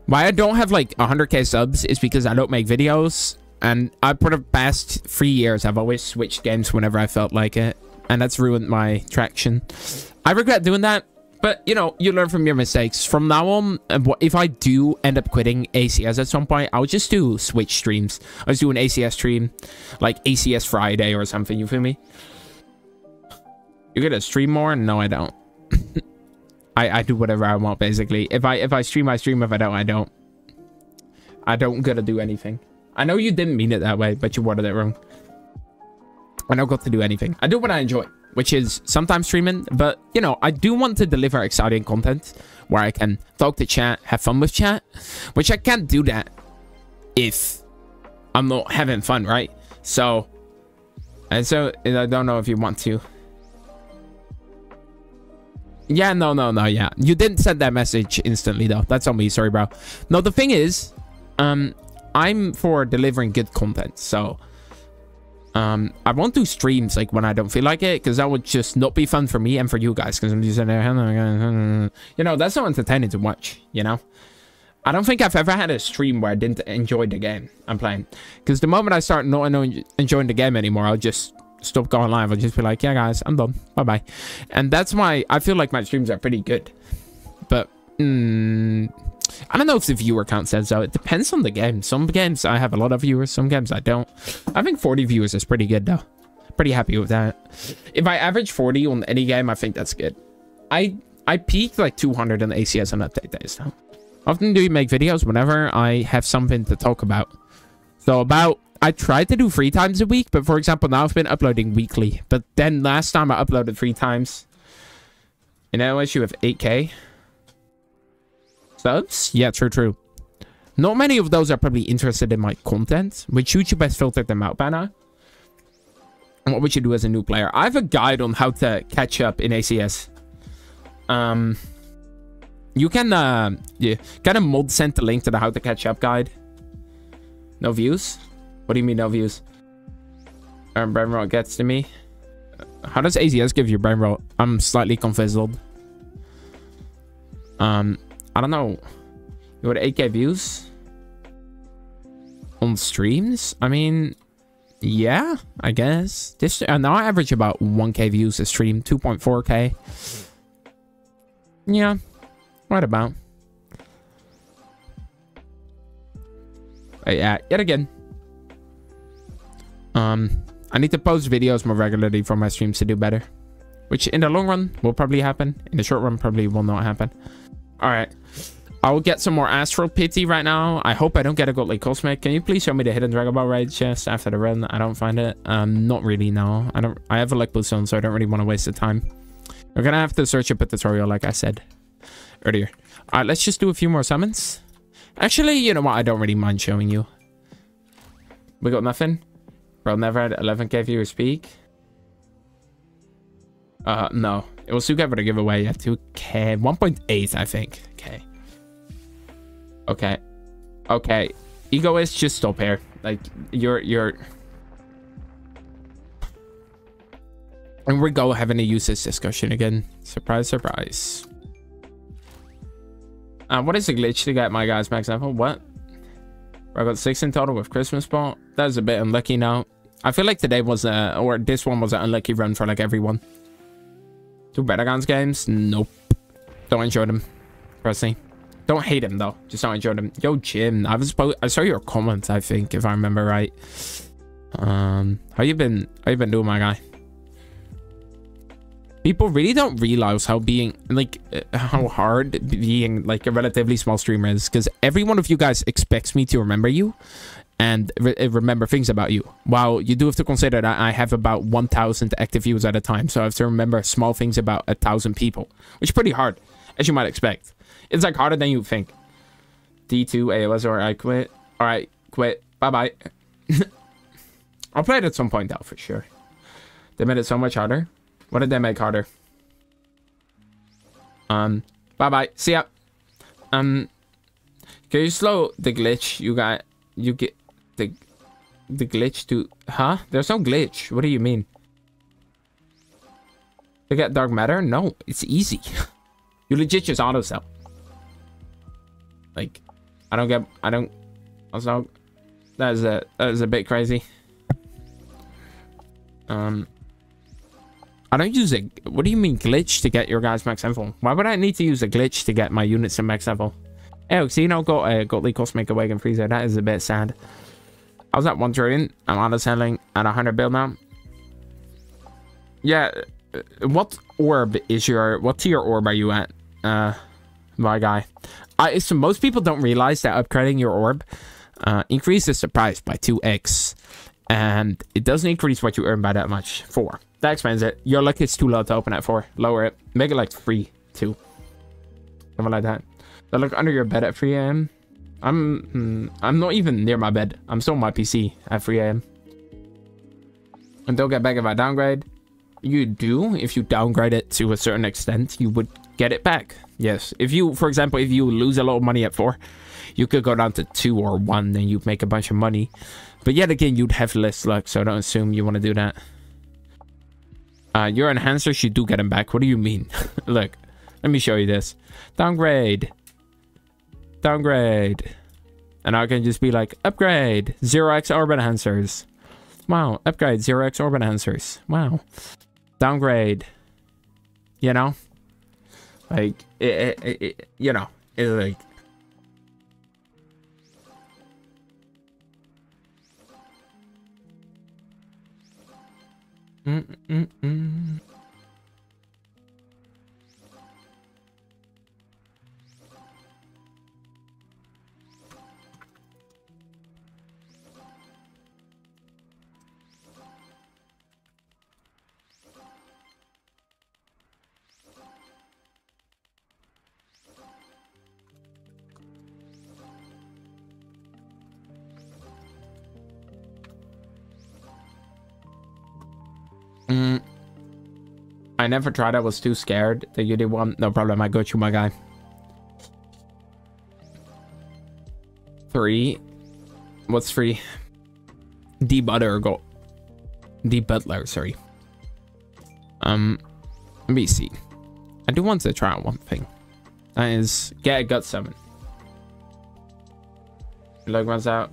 Why I don't have like 100k subs is because I don't make videos. And I for the past three years, I've always switched games whenever I felt like it. And that's ruined my traction. I regret doing that but, you know, you learn from your mistakes. From now on, uh, if I do end up quitting ACS at some point, I'll just do Switch streams. I'll just do an ACS stream, like ACS Friday or something, you feel me? You're gonna stream more? No, I don't. <laughs> I, I do whatever I want, basically. If I if I stream, I stream. If I don't, I don't. I don't gotta do anything. I know you didn't mean it that way, but you worded it wrong. I don't got to do anything. I do what I enjoy which is sometimes streaming. But, you know, I do want to deliver exciting content where I can talk to chat, have fun with chat, which I can't do that if I'm not having fun, right? So, and so I don't know if you want to. Yeah, no, no, no, yeah. You didn't send that message instantly, though. That's on me. Sorry, bro. No, the thing is, um, I'm for delivering good content. So, um, I won't do streams like when I don't feel like it because that would just not be fun for me and for you guys because I'm just there, you know, that's not entertaining to watch, you know? I don't think I've ever had a stream where I didn't enjoy the game I'm playing because the moment I start not enjoying the game anymore, I'll just stop going live. I'll just be like, yeah, guys, I'm done. Bye-bye. And that's why I feel like my streams are pretty good. But, mm, I don't know if the viewer count says so. It depends on the game. Some games I have a lot of viewers. Some games I don't. I think 40 viewers is pretty good though. Pretty happy with that. If I average 40 on any game, I think that's good. I I peaked like 200 in ACS on update days though. Often do you make videos whenever I have something to talk about. So about I tried to do three times a week, but for example, now I've been uploading weekly. But then last time I uploaded three times. And now issue have 8k subs? Yeah, true, true. Not many of those are probably interested in my content, which YouTube has filtered them out by now. What would you do as a new player? I have a guide on how to catch up in ACS. Um, you can uh, yeah, kind of mod send the link to the how to catch up guide. No views? What do you mean no views? Um, brain rot gets to me. How does ACS give you brain rot? I'm slightly confused. Um, I don't know. You got 8k views? On streams? I mean, yeah, I guess. This uh, Now I average about 1k views a stream, 2.4k. Yeah, right about. But yeah, yet again. Um, I need to post videos more regularly for my streams to do better. Which in the long run will probably happen. In the short run probably will not happen. Alright. I'll get some more Astral Pity right now. I hope I don't get a Godly Cosmic. Can you please show me the Hidden Dragon Ball raid chest after the run? I don't find it. Um, not really, no. I don't. I have a boost on, so I don't really want to waste the time. We're gonna have to search up a tutorial, like I said earlier. Alright, let's just do a few more summons. Actually, you know what? I don't really mind showing you. We got nothing? Bro, never had 11k viewers speak. Uh, no. It was too good for the giveaway. Yeah, 2k. 1.8, I think. Okay. Okay. Okay. Egoist, just stop here. Like, you're... you're... And we go having a this discussion again. Surprise, surprise. Uh, what is the glitch to get my guys max level? What? I got six in total with Christmas ball. That was a bit unlucky now. I feel like today was a, or this one was an unlucky run for like everyone. Two Batagons games? Nope. Don't enjoy them. Personally. Don't hate him though. Just don't enjoy them. Yo, Jim. I was I saw your comments, I think, if I remember right. Um, how you been? How you been doing, my guy? People really don't realize how being like uh, how hard being like a relatively small streamer is because every one of you guys expects me to remember you and re uh, remember things about you. While you do have to consider that I have about 1,000 active views at a time, so I have to remember small things about a thousand people, which is pretty hard, as you might expect. It's like harder than you think. D2 AOS or I quit. All right, quit. Bye bye. <laughs> I'll play it at some point though, for sure. They made it so much harder. What did they make harder? Um, bye bye. See ya. Um, can you slow the glitch? You got, you get the, the glitch to, huh? There's no glitch. What do you mean? To get dark matter? No, it's easy. <laughs> you legit just auto sell. Like, I don't get, I don't, also, that is a, that is a bit crazy. Um, I don't use a... What do you mean glitch to get your guys max level? Why would I need to use a glitch to get my units to max level? Oh, so you know, got uh, got the Cosmic Awaken Frieza. That is a bit sad. I was at 1 trillion. I'm out of selling at 100 bill now. Yeah. Uh, what orb is your... What tier orb are you at? Uh, my guy. I, so most people don't realize that upgrading your orb uh, increases the price by 2x. And it doesn't increase what you earn by that much. 4. That explains it. Your luck is too low to open at four. Lower it. Make it like three, two. Something like that. So look under your bed at 3 a.m. I'm hmm, I'm not even near my bed. I'm still on my PC at 3 a.m. And don't get back if I downgrade. You do. If you downgrade it to a certain extent, you would get it back. Yes. If you, for example, if you lose a lot of money at 4, you could go down to 2 or 1, then you'd make a bunch of money. But yet again, you'd have less luck, so don't assume you want to do that. Uh, your enhancers, you do get them back. What do you mean? <laughs> Look, let me show you this. Downgrade. Downgrade. And I can just be like, upgrade. 0x orb enhancers. Wow, upgrade. 0x orb enhancers. Wow. Downgrade. You know? Like, it, it, it, you know, it's like, Mm -mm -mm. Mm. I never tried. I was too scared. The you did one. No problem. I got you, my guy. Three. What's free? D butter go. D butler. Sorry. Um. Let me see. I do want to try out one thing. That is get a gut summon. Runs out.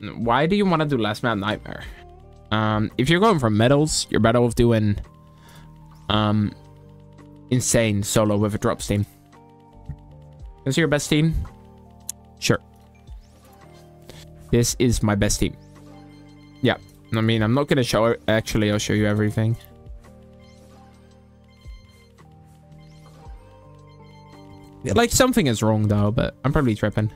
Why do you want to do last man nightmare? Um, if you're going for medals, you're better off doing um, insane solo with a drop team. Is your best team? Sure. This is my best team. Yeah. I mean, I'm not going to show. Actually, I'll show you everything. Like, something is wrong, though, but I'm probably tripping.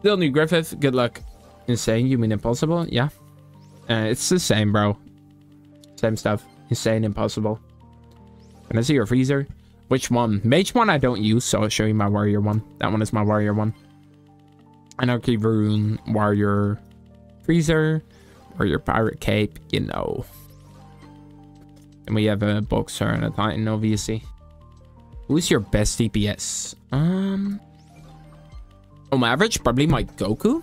Still new Griffith. Good luck. Insane. You mean impossible? Yeah. Uh, it's the same, bro. Same stuff. Insane, impossible. Can I see your Frieza? Which one? Mage one I don't use, so I'll show you my warrior one. That one is my warrior one. Anarchy rune, warrior Frieza, warrior pirate cape, you know. And we have a boxer and a titan, obviously. Who's your best DPS? Um, on average, probably my Goku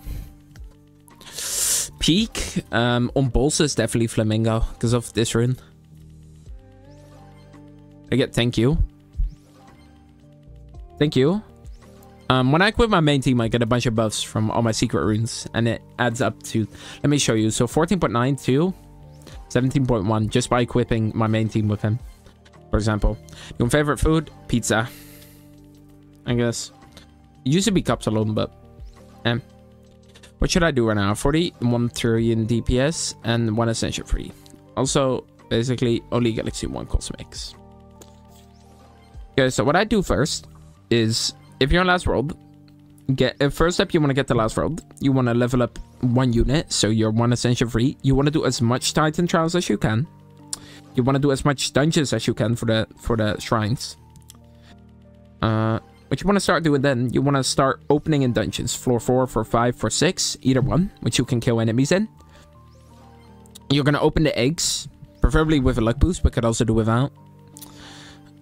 peak um, on Bolsa is definitely Flamingo because of this rune. I get thank you. Thank you. Um, when I equip my main team, I get a bunch of buffs from all my secret runes, and it adds up to, let me show you. So 14.9 to 17.1 just by equipping my main team with him. For example, your favorite food? Pizza. I guess. It used to be cups alone, but, eh. What should I do right now? 41 trillion DPS and one ascension free. Also, basically, only Galaxy 1 cosmics. Okay, so what I do first is if you're on last world, get uh, first step you want to get the last world. You want to level up one unit, so you're one ascension free. You want to do as much Titan trials as you can. You want to do as much dungeons as you can for the for the shrines. Uh, what you want to start doing then, you want to start opening in dungeons. Floor 4, floor 5, floor 6, either one, which you can kill enemies in. You're going to open the eggs, preferably with a luck boost, but could also do without.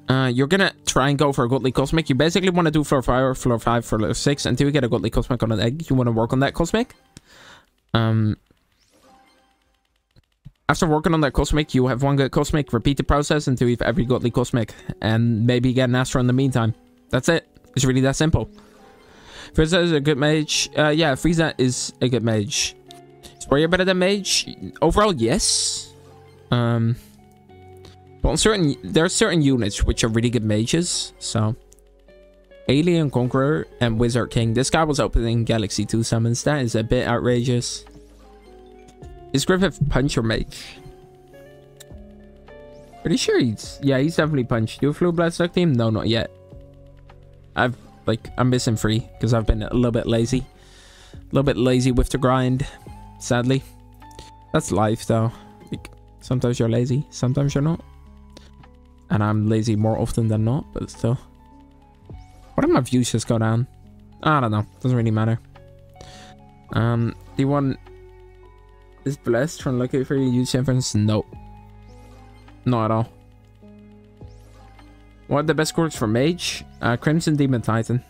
Uh, you're gonna try and go for a godly cosmic. You basically want to do floor 5 or floor 5, floor 6 until you get a godly cosmic on an egg. You want to work on that cosmic. Um, after working on that cosmic, you have one good cosmic. Repeat the process until you have every godly cosmic. And maybe get an Astro in the meantime. That's it. It's really that simple. Frieza is a good mage. Uh, yeah, Frieza is a good mage. Is Warrior better than mage? Overall, yes. Um... But certain, there are certain units which are really good mages, so... Alien Conqueror and Wizard King. This guy was opening Galaxy 2 summons. That is a bit outrageous. Is Griffith Punch or Mage? Pretty sure he's... Yeah, he's definitely Punch. Do you flu Bloodstock team? No, not yet. I've... Like, I'm missing free because I've been a little bit lazy. A little bit lazy with the grind, sadly. That's life, though. Like, sometimes you're lazy, sometimes you're not. And I'm lazy more often than not, but still. What if my views just go down? I don't know. Doesn't really matter. Um, the one is blessed from looking for your use inference? No. Not at all. What are the best quirks for Mage? Uh, Crimson Demon Titan.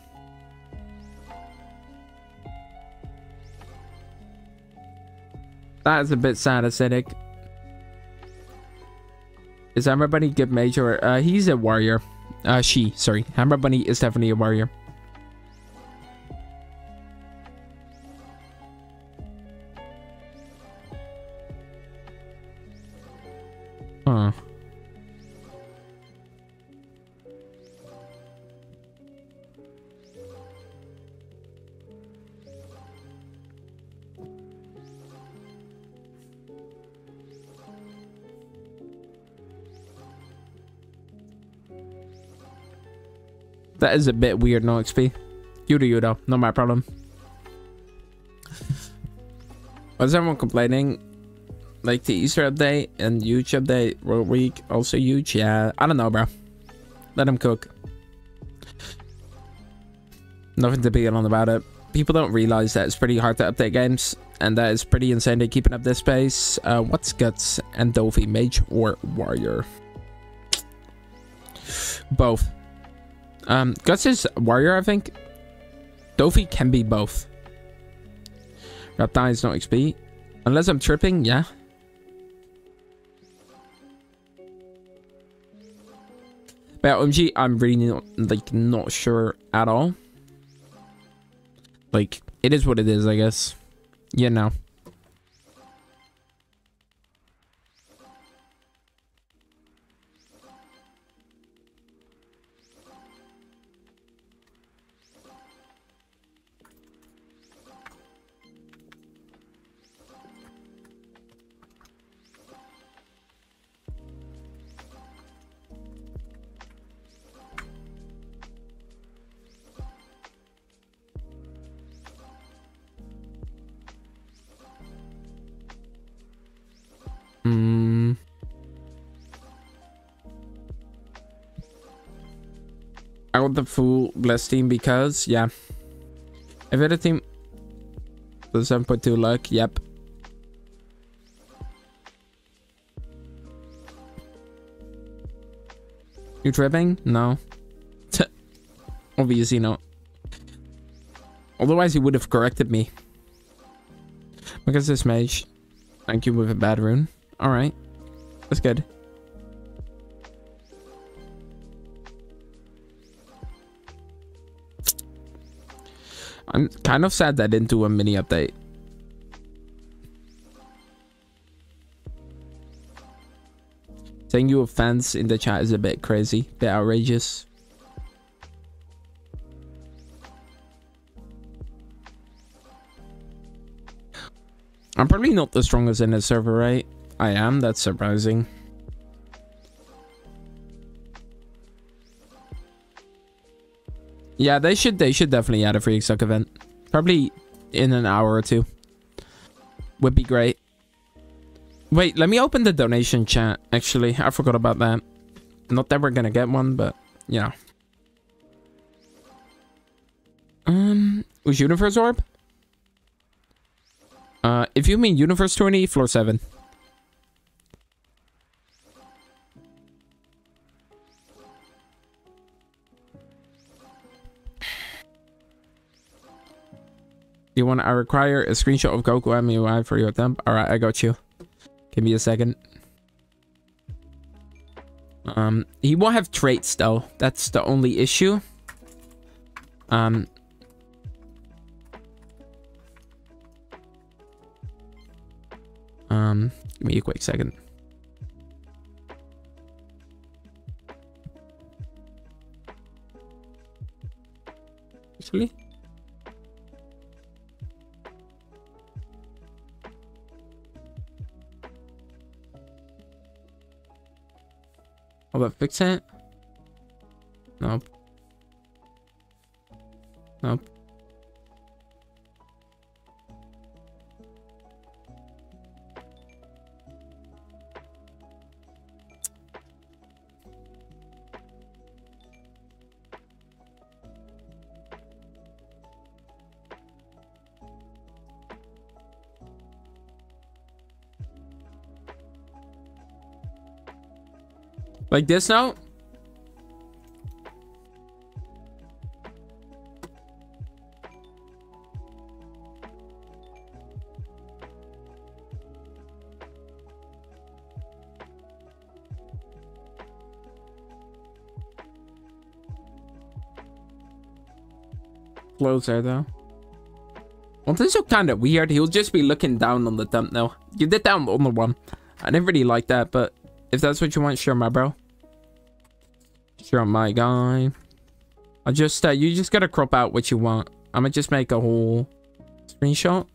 That is a bit sad, acidic. Is Hammer Bunny good mage or uh, he's a warrior? Uh, she, sorry. Hammer Bunny is definitely a warrior. Huh. That is a bit weird, no XP. You do you though, not my problem. Was everyone complaining? Like the Easter update and huge update, World Week, also huge? Yeah, I don't know, bro. Let him cook. Nothing to be on about it. People don't realize that it's pretty hard to update games, and that is pretty insane to keeping up this pace. Uh, what's Guts and Dovi, Mage or Warrior? Both. Um, Guts is warrior, I think. Dofi can be both. Reptile is not XP. Unless I'm tripping, yeah. But OMG, I'm really not, like, not sure at all. Like, it is what it is, I guess. You know. Got the full blessed team because, yeah. If had a team... The 7.2 luck, yep. You tripping? No. <laughs> Obviously not. Otherwise he would have corrected me. because this mage. Thank you with a bad rune. Alright. That's good. I'm kind of sad that I didn't do a mini update. Saying you have fans in the chat is a bit crazy, a bit outrageous. I'm probably not the strongest in the server, right? I am, that's surprising. Yeah, they should they should definitely add a free suck event. Probably in an hour or two. Would be great. Wait, let me open the donation chat, actually. I forgot about that. Not that we're gonna get one, but yeah. Um, was Universe Orb? Uh, if you mean Universe 20, floor 7. You want? I require a screenshot of Goku MUI for your temp. All right, I got you. Give me a second. Um, he won't have traits though. That's the only issue. Um. Um, give me a quick second. Actually. How about fix it? Nope. Nope. Like this now? Close there though. Well, this is kind of weird. He'll just be looking down on the thumbnail. You did down on the one. I didn't really like that, but if that's what you want, sure, my bro. Sure, my guy. I just, uh, you just gotta crop out what you want. I'm gonna just make a whole screenshot.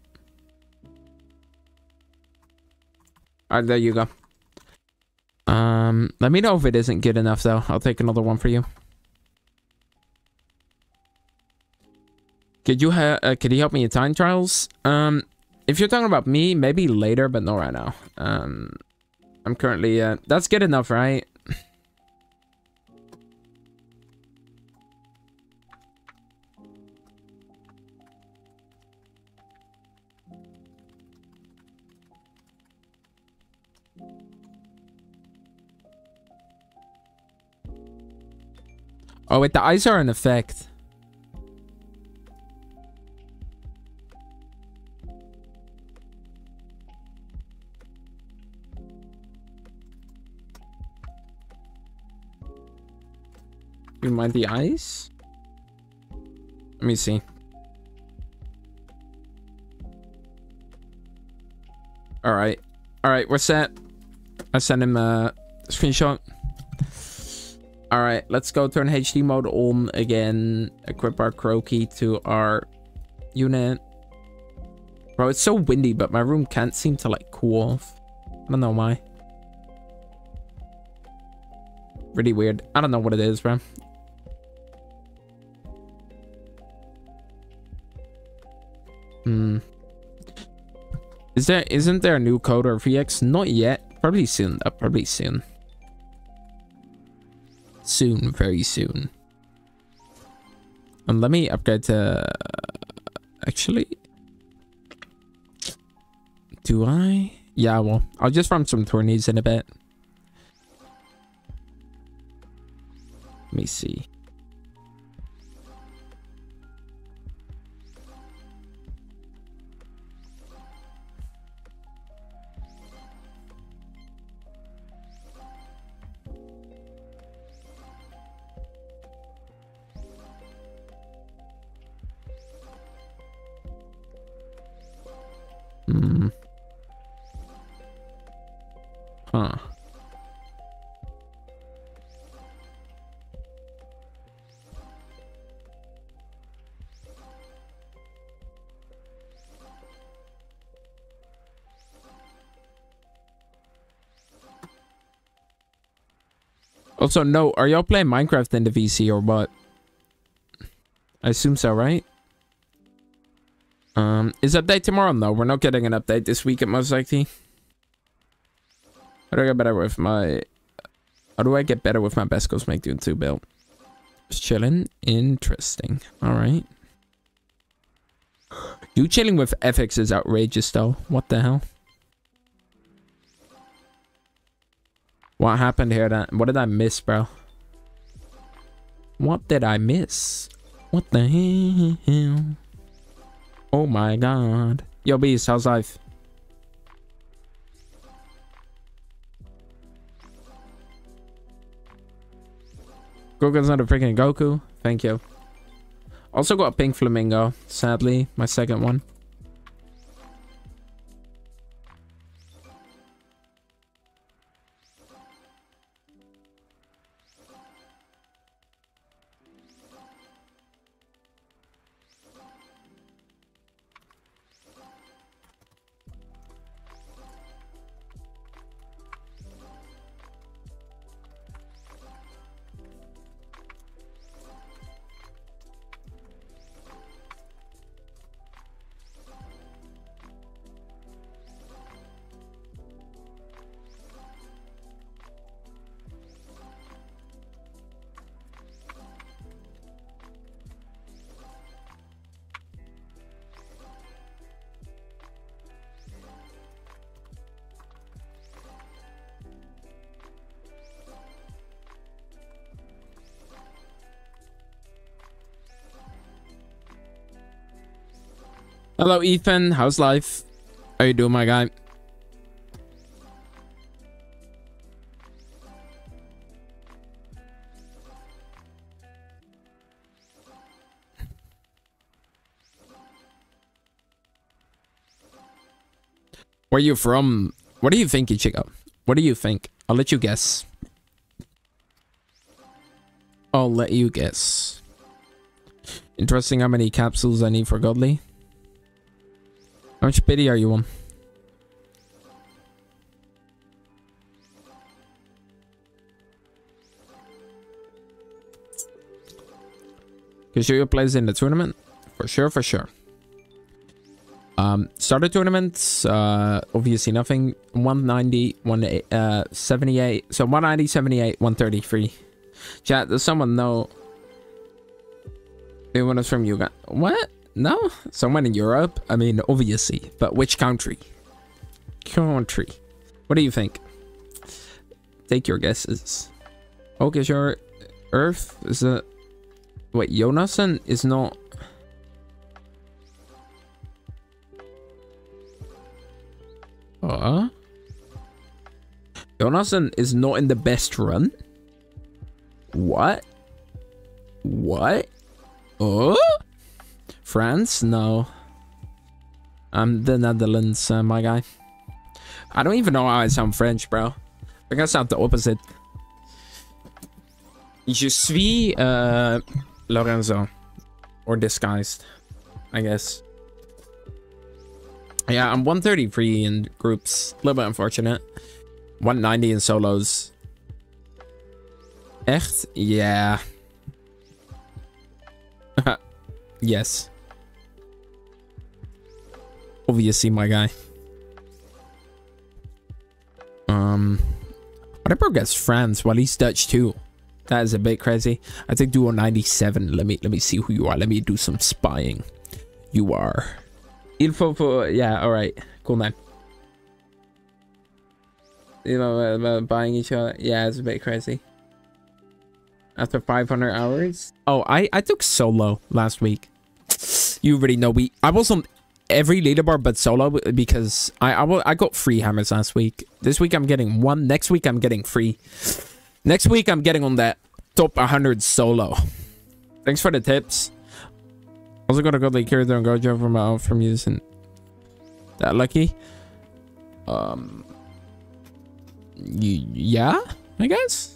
Alright, there you go. Um, let me know if it isn't good enough, though. I'll take another one for you. Could you, uh, could you help me in time trials? Um, if you're talking about me, maybe later, but not right now. Um, I'm currently, uh, that's good enough, right? Oh, wait, the eyes are an effect. You mind the eyes? Let me see. All right. All right, we're set. I sent him a screenshot. All right, let's go turn HD mode on again. Equip our crow key to our unit. Bro, it's so windy, but my room can't seem to like cool off. I don't know why. Really weird. I don't know what it is, bro. Hmm. Is there isn't there a new code or VX? Not yet. Probably soon. Uh, probably soon. Soon, very soon. And let me upgrade to... Actually... Do I? Yeah, well, I'll just run some tourneys in a bit. Let me see. Huh. Also, no, are y'all playing Minecraft in the VC or what? I assume so, right? Um, is update tomorrow? No, we're not getting an update this week at most likely. How do I get better with my... How do I get better with my best ghost Make Dune 2 build? Just chilling. Interesting. Alright. You chilling with FX is outrageous though. What the hell? What happened here? That What did I miss, bro? What did I miss? What the hell? Oh my god. Yo, Beast, how's life? Goku's not a freaking Goku. Thank you. Also got a pink flamingo, sadly. My second one. Hello, Ethan. How's life? How you doing, my guy? Where you from? What do you think, Ichigo? What do you think? I'll let you guess. I'll let you guess. Interesting how many capsules I need for Godly. How much pity are you on? Can show your place in the tournament? For sure, for sure. Um, starter tournaments, uh, obviously nothing. 190, 178, uh, 78. So 190, 78, 133. Chat, does someone know? Anyone is from Uganda? What? No? Someone in Europe? I mean, obviously. But which country? Country. What do you think? Take your guesses. Okay, sure. Earth is a... Wait, Jonasson is not... Uh? Jonasson is not in the best run? What? What? Oh? France? No. I'm the Netherlands, uh, my guy. I don't even know how I sound French, bro. I think I sound the opposite. Je suis uh, Lorenzo. Or disguised, I guess. Yeah, I'm 133 in groups. A little bit unfortunate. 190 in solos. Echt? Yeah. <laughs> yes. Obviously, my guy. Um, whatever gets France. Well, he's Dutch too. That is a bit crazy. I think duo 97. Let me let me see who you are. Let me do some spying. You are. Info for yeah. All right. Cool man. You know about buying each other. Yeah, it's a bit crazy. After 500 hours. Oh, I I took solo last week. You already know we. I was on every leaderboard but solo because I I, I got free hammers last week. This week I'm getting one. Next week I'm getting free. Next week I'm getting on that top 100 solo. Thanks for the tips. Also got a godly character on Gojo from uh, from using that lucky. Um. Yeah, I guess.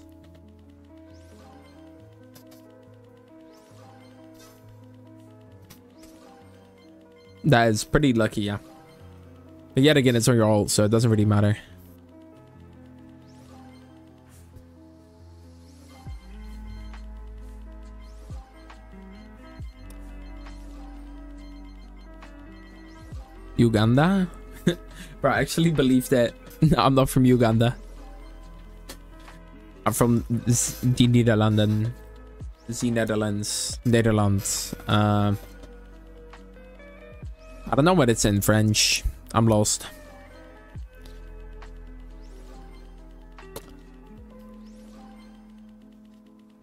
That is pretty lucky, yeah. But yet again, it's on your alt, so it doesn't really matter. Uganda? <laughs> Bro, I actually believe that <laughs> I'm not from Uganda. I'm from the Netherlands. The Netherlands. Netherlands. Uh, I don't know what it's in French. I'm lost.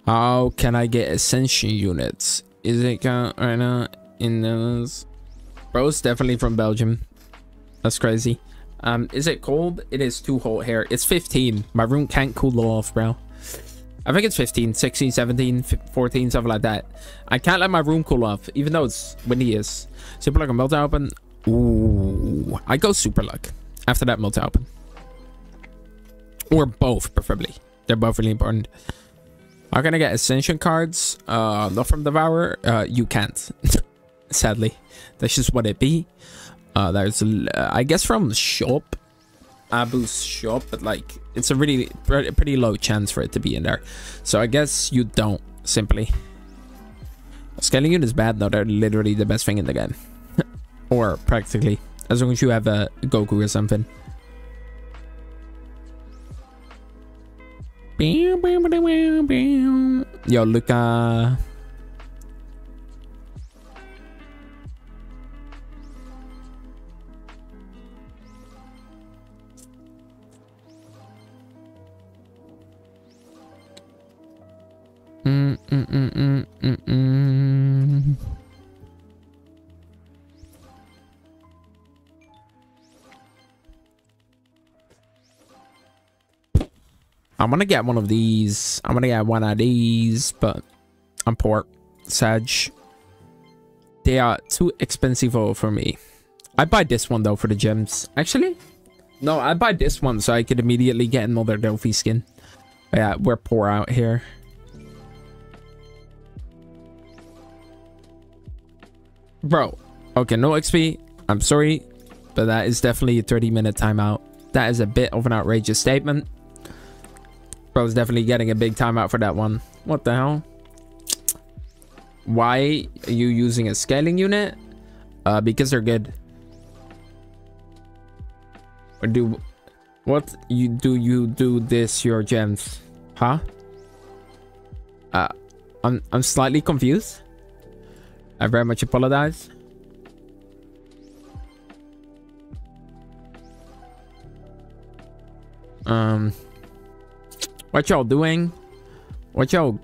How can I get ascension units? Is it right now in those? Bro, it's definitely from Belgium. That's crazy. Um, is it cold? It is too hot here. It's 15. My room can't cool off, bro. I think it's 15, 16, 17, 14, something like that. I can't let my room cool off, even though it's windy is. Super luck and multi open. Ooh, I go super luck after that multi open. Or both, preferably. They're both really important. How can I get ascension cards? Uh, not from Devourer. Uh, you can't. <laughs> Sadly, that's just what it be. Uh, there's, uh, I guess, from the shop, Abu's shop, but like it's a really pretty low chance for it to be in there. So I guess you don't simply. Scaling unit is bad though. They're literally the best thing in the game, <laughs> or practically, as long as you have a Goku or something. Yo, Luca. I'm gonna get one of these. I'm gonna get one of these, but I'm poor. Sag. They are too expensive for me. I buy this one though for the gems. Actually, no, I buy this one so I could immediately get another Delphi skin. But yeah, we're poor out here. Bro, okay, no XP. I'm sorry, but that is definitely a 30 minute timeout. That is a bit of an outrageous statement. Bro's definitely getting a big timeout for that one. What the hell? Why are you using a scaling unit? Uh, because they're good. Or do... What you do you do this your gems? Huh? Uh, I'm, I'm slightly confused. I very much apologize. Um... What y'all doing? What y'all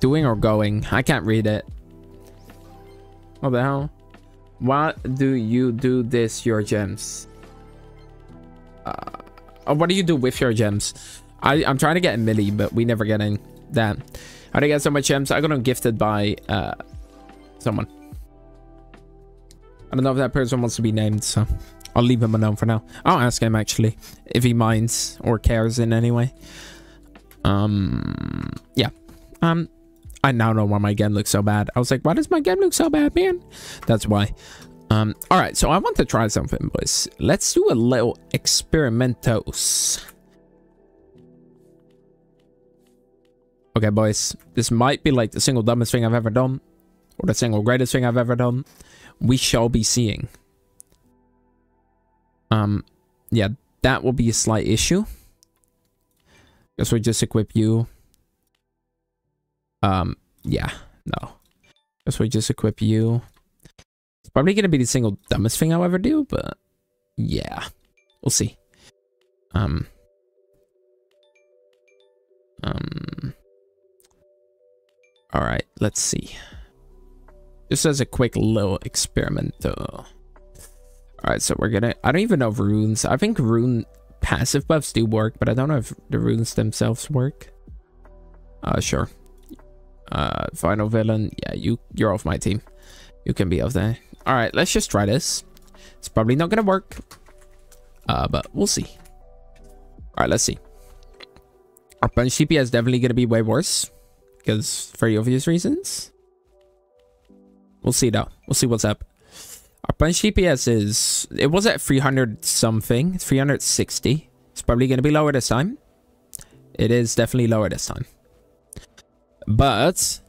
doing or going? I can't read it. What the hell? What do you do this your gems? Uh, oh, what do you do with your gems? I, I'm trying to get a milli, but we never getting that. How do I get so much gems? I got them gifted by uh, someone. I don't know if that person wants to be named, so I'll leave him alone for now. I'll ask him actually if he minds or cares in any way. Um, yeah. Um, I now know why my game looks so bad. I was like, why does my game look so bad, man? That's why. Um, all right, so I want to try something, boys. Let's do a little experimentos. Okay, boys, this might be like the single dumbest thing I've ever done, or the single greatest thing I've ever done. We shall be seeing. Um, yeah, that will be a slight issue. Guess we just equip you. Um, yeah, no. Guess we just equip you. It's probably gonna be the single dumbest thing I'll ever do, but yeah, we'll see. Um, um, all right, let's see. Just as a quick little experiment, though. All right, so we're gonna. I don't even know runes. I think rune passive buffs do work, but I don't know if the runes themselves work. Uh, sure. Uh, final villain. Yeah, you, you're off my team. You can be off there. All right, let's just try this. It's probably not to work. Uh, but we'll see. All right, let's see. Our punch CP is definitely to be way worse. Because for obvious reasons. We'll see though. We'll see what's up. Our punch DPS is, it was at 300 something, 360. It's probably going to be lower this time. It is definitely lower this time. But,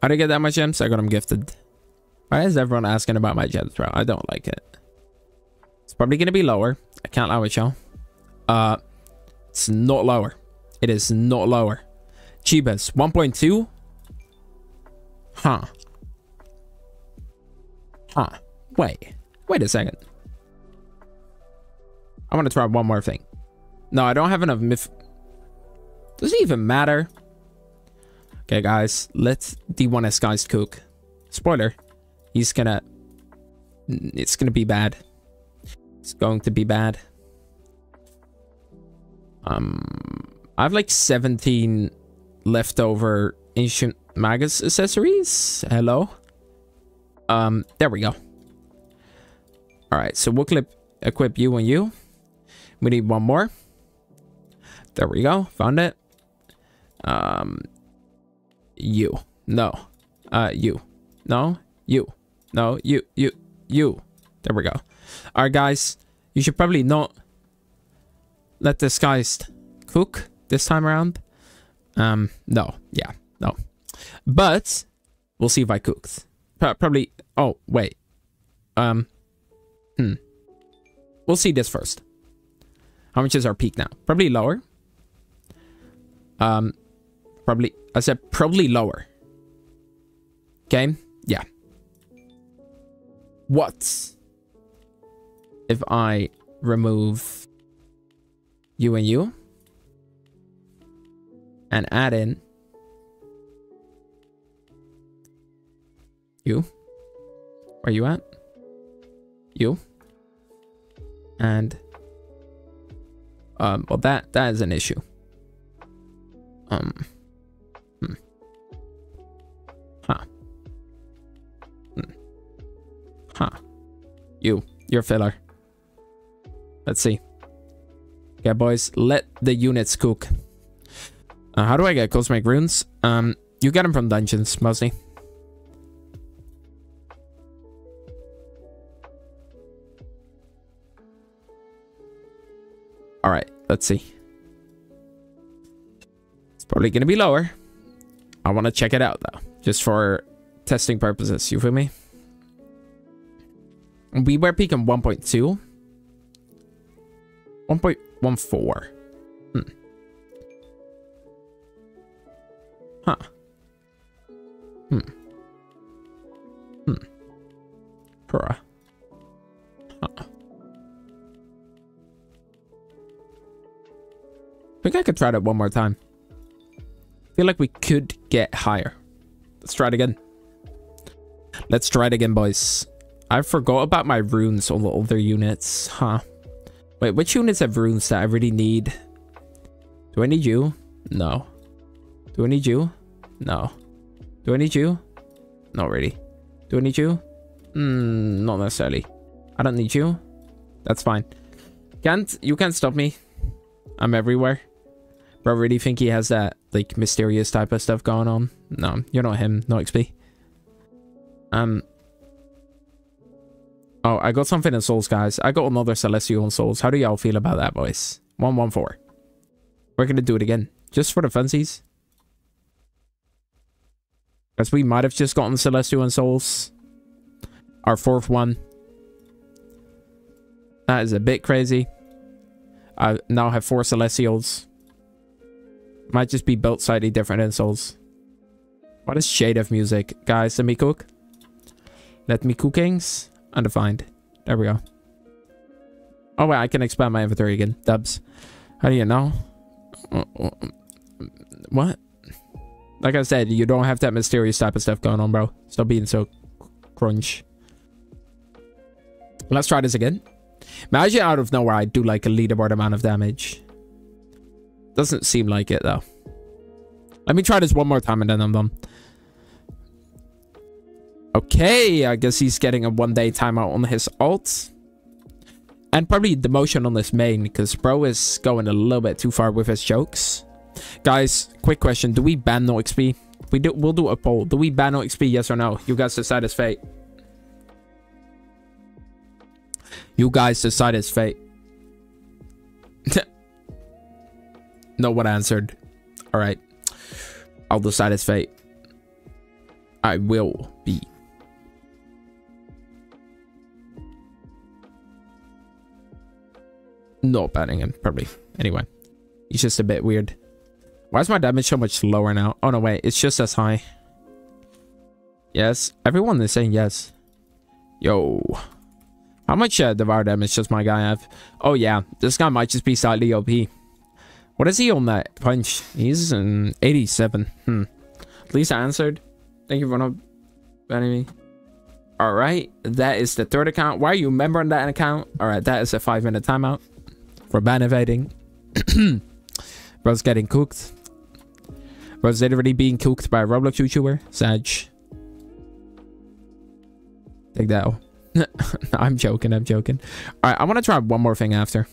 I get that much gems? I got them gifted. Why is everyone asking about my jets, bro? I don't like it. It's probably going to be lower. I can't lie with y'all. Uh, it's not lower. It is not lower. Chibas, 1.2. Huh. Huh. Wait. Wait a second. I want to try one more thing. No, I don't have enough myth. Does it even matter? Okay, guys. Let D1SGUISED cook. Spoiler. He's gonna... It's gonna be bad. It's going to be bad. Um... I have like 17 leftover ancient magus accessories. Hello? Um, there we go. Alright, so we'll clip, equip you and you. We need one more. There we go. Found it. Um, you. No. Uh, you. No. You. No. You. You. You. There we go. All right, guys. You should probably not let this guy cook this time around. Um, no. Yeah. No. But we'll see if I cooked. Probably. Oh, wait. Um. Hmm. We'll see this first. How much is our peak now? Probably lower. Um, probably, I said probably lower. Okay, yeah. What if I remove you and you and add in you? Where you at? You? And um, well, that that is an issue. Um. Hmm. Huh. Hmm. Huh. You. You're filler. Let's see. Okay, boys. Let the units cook. Uh, how do I get cosmic runes? Um, you get them from dungeons, mostly. Let's see. It's probably going to be lower. I want to check it out, though, just for testing purposes. You feel me? We were peaking 1.2. 1.14. Hmm. Huh. Hmm. Hmm. Bruh. Huh. Think I could try that one more time. I feel like we could get higher. Let's try it again. Let's try it again, boys. I forgot about my runes on the other units. Huh. Wait, which units have runes that I really need? Do I need you? No. Do I need you? No. Do I need you? Not really. Do I need you? Hmm, not necessarily. I don't need you. That's fine. Can't you can't stop me. I'm everywhere. Bro, really think he has that, like, mysterious type of stuff going on? No, you're not him. No XP. Um. Oh, I got something in Souls, guys. I got another Celestial in Souls. How do y'all feel about that, boys? 114. We're gonna do it again. Just for the funsies. Because we might have just gotten Celestial and Souls. Our fourth one. That is a bit crazy. I now have four Celestials. Might just be built slightly different in Souls. What is shade of music? Guys, let me cook. Let me cookings. Undefined. There we go. Oh, wait, I can expand my inventory again. Dubs. How do you know? What? Like I said, you don't have that mysterious type of stuff going on, bro. Stop being so crunch. Let's try this again. Imagine out of nowhere I do like a leaderboard amount of damage. Doesn't seem like it, though. Let me try this one more time and then I'm done. Okay, I guess he's getting a one-day timeout on his alt. And probably demotion on his main, because bro is going a little bit too far with his jokes. Guys, quick question. Do we ban no XP? We do, we'll do a poll. Do we ban no XP, yes or no? You guys decide as fate. You guys decide as fate. No one answered. All right. I'll decide his fate. I will be. Not banning him, probably. Anyway, he's just a bit weird. Why is my damage so much lower now? Oh, no, wait. It's just as high. Yes. Everyone is saying yes. Yo. How much uh, devour damage does my guy have? Oh, yeah. This guy might just be slightly OP. What is he on that punch? He's an 87. Hmm. At least I answered. Thank you for not banning me. Alright. That is the third account. Why are you a member on that account? Alright. That is a five minute timeout. For ban evading. <coughs> Bro's getting cooked. Bro's literally being cooked by a Roblox YouTuber. Sag. Take that. <laughs> I'm joking. I'm joking. All right. I want to try one more thing after.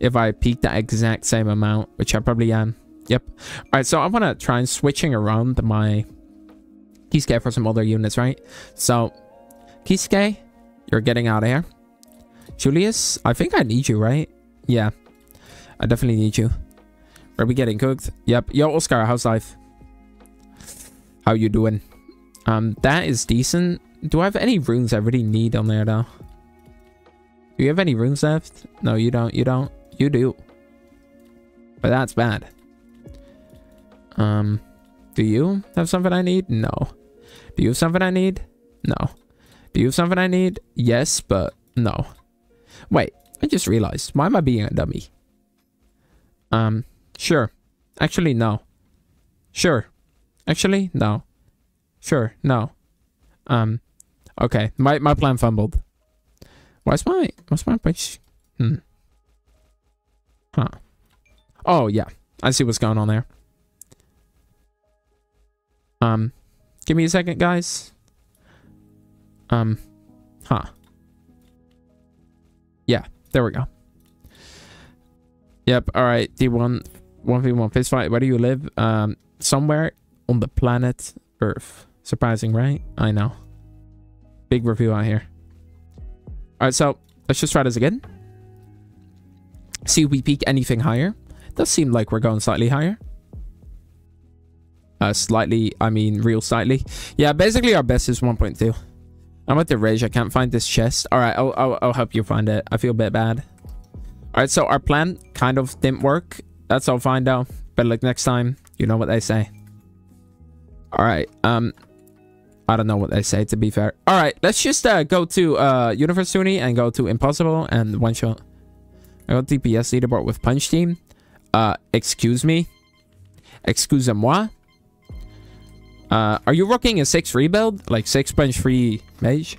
If I peak that exact same amount, which I probably am. Yep. All right. So I want to try and switching around my Kisuke for some other units, right? So Kisuke, you're getting out of here. Julius, I think I need you, right? Yeah. I definitely need you. Are we getting cooked? Yep. Yo, Oscar, how's life? How you doing? Um, that is decent. Do I have any runes I really need on there, though? Do you have any runes left? No, you don't. You don't. You do. But that's bad. Um, do you have something I need? No. Do you have something I need? No. Do you have something I need? Yes, but no. Wait, I just realized. Why am I being a dummy? Um, sure. Actually, no. Sure. Actually, no. Sure, no. Um, Okay, my my plan fumbled. Why's my what's my page? Hmm. Huh. Oh yeah, I see what's going on there. Um, give me a second, guys. Um, huh. Yeah, there we go. Yep. All right. D1, 1v1 fist fight. Where do you live? Um, somewhere on the planet Earth. Surprising, right? I know big review out here. All right, so let's just try this again. See if we peak anything higher. Does seem like we're going slightly higher. Uh, slightly, I mean real slightly. Yeah, basically our best is 1.2. I'm at the rage. I can't find this chest. All right, I'll, I'll, I'll help you find it. I feel a bit bad. All right, so our plan kind of didn't work. That's all fine though. But like next time, you know what they say. All right, um, I don't know what they say, to be fair. All right, let's just uh, go to uh, Universe Uni and go to Impossible and one shot. I got DPS leaderboard with Punch Team. Uh, excuse me. Excuse-moi. Uh, are you rocking a 6 rebuild? Like 6 punch free mage?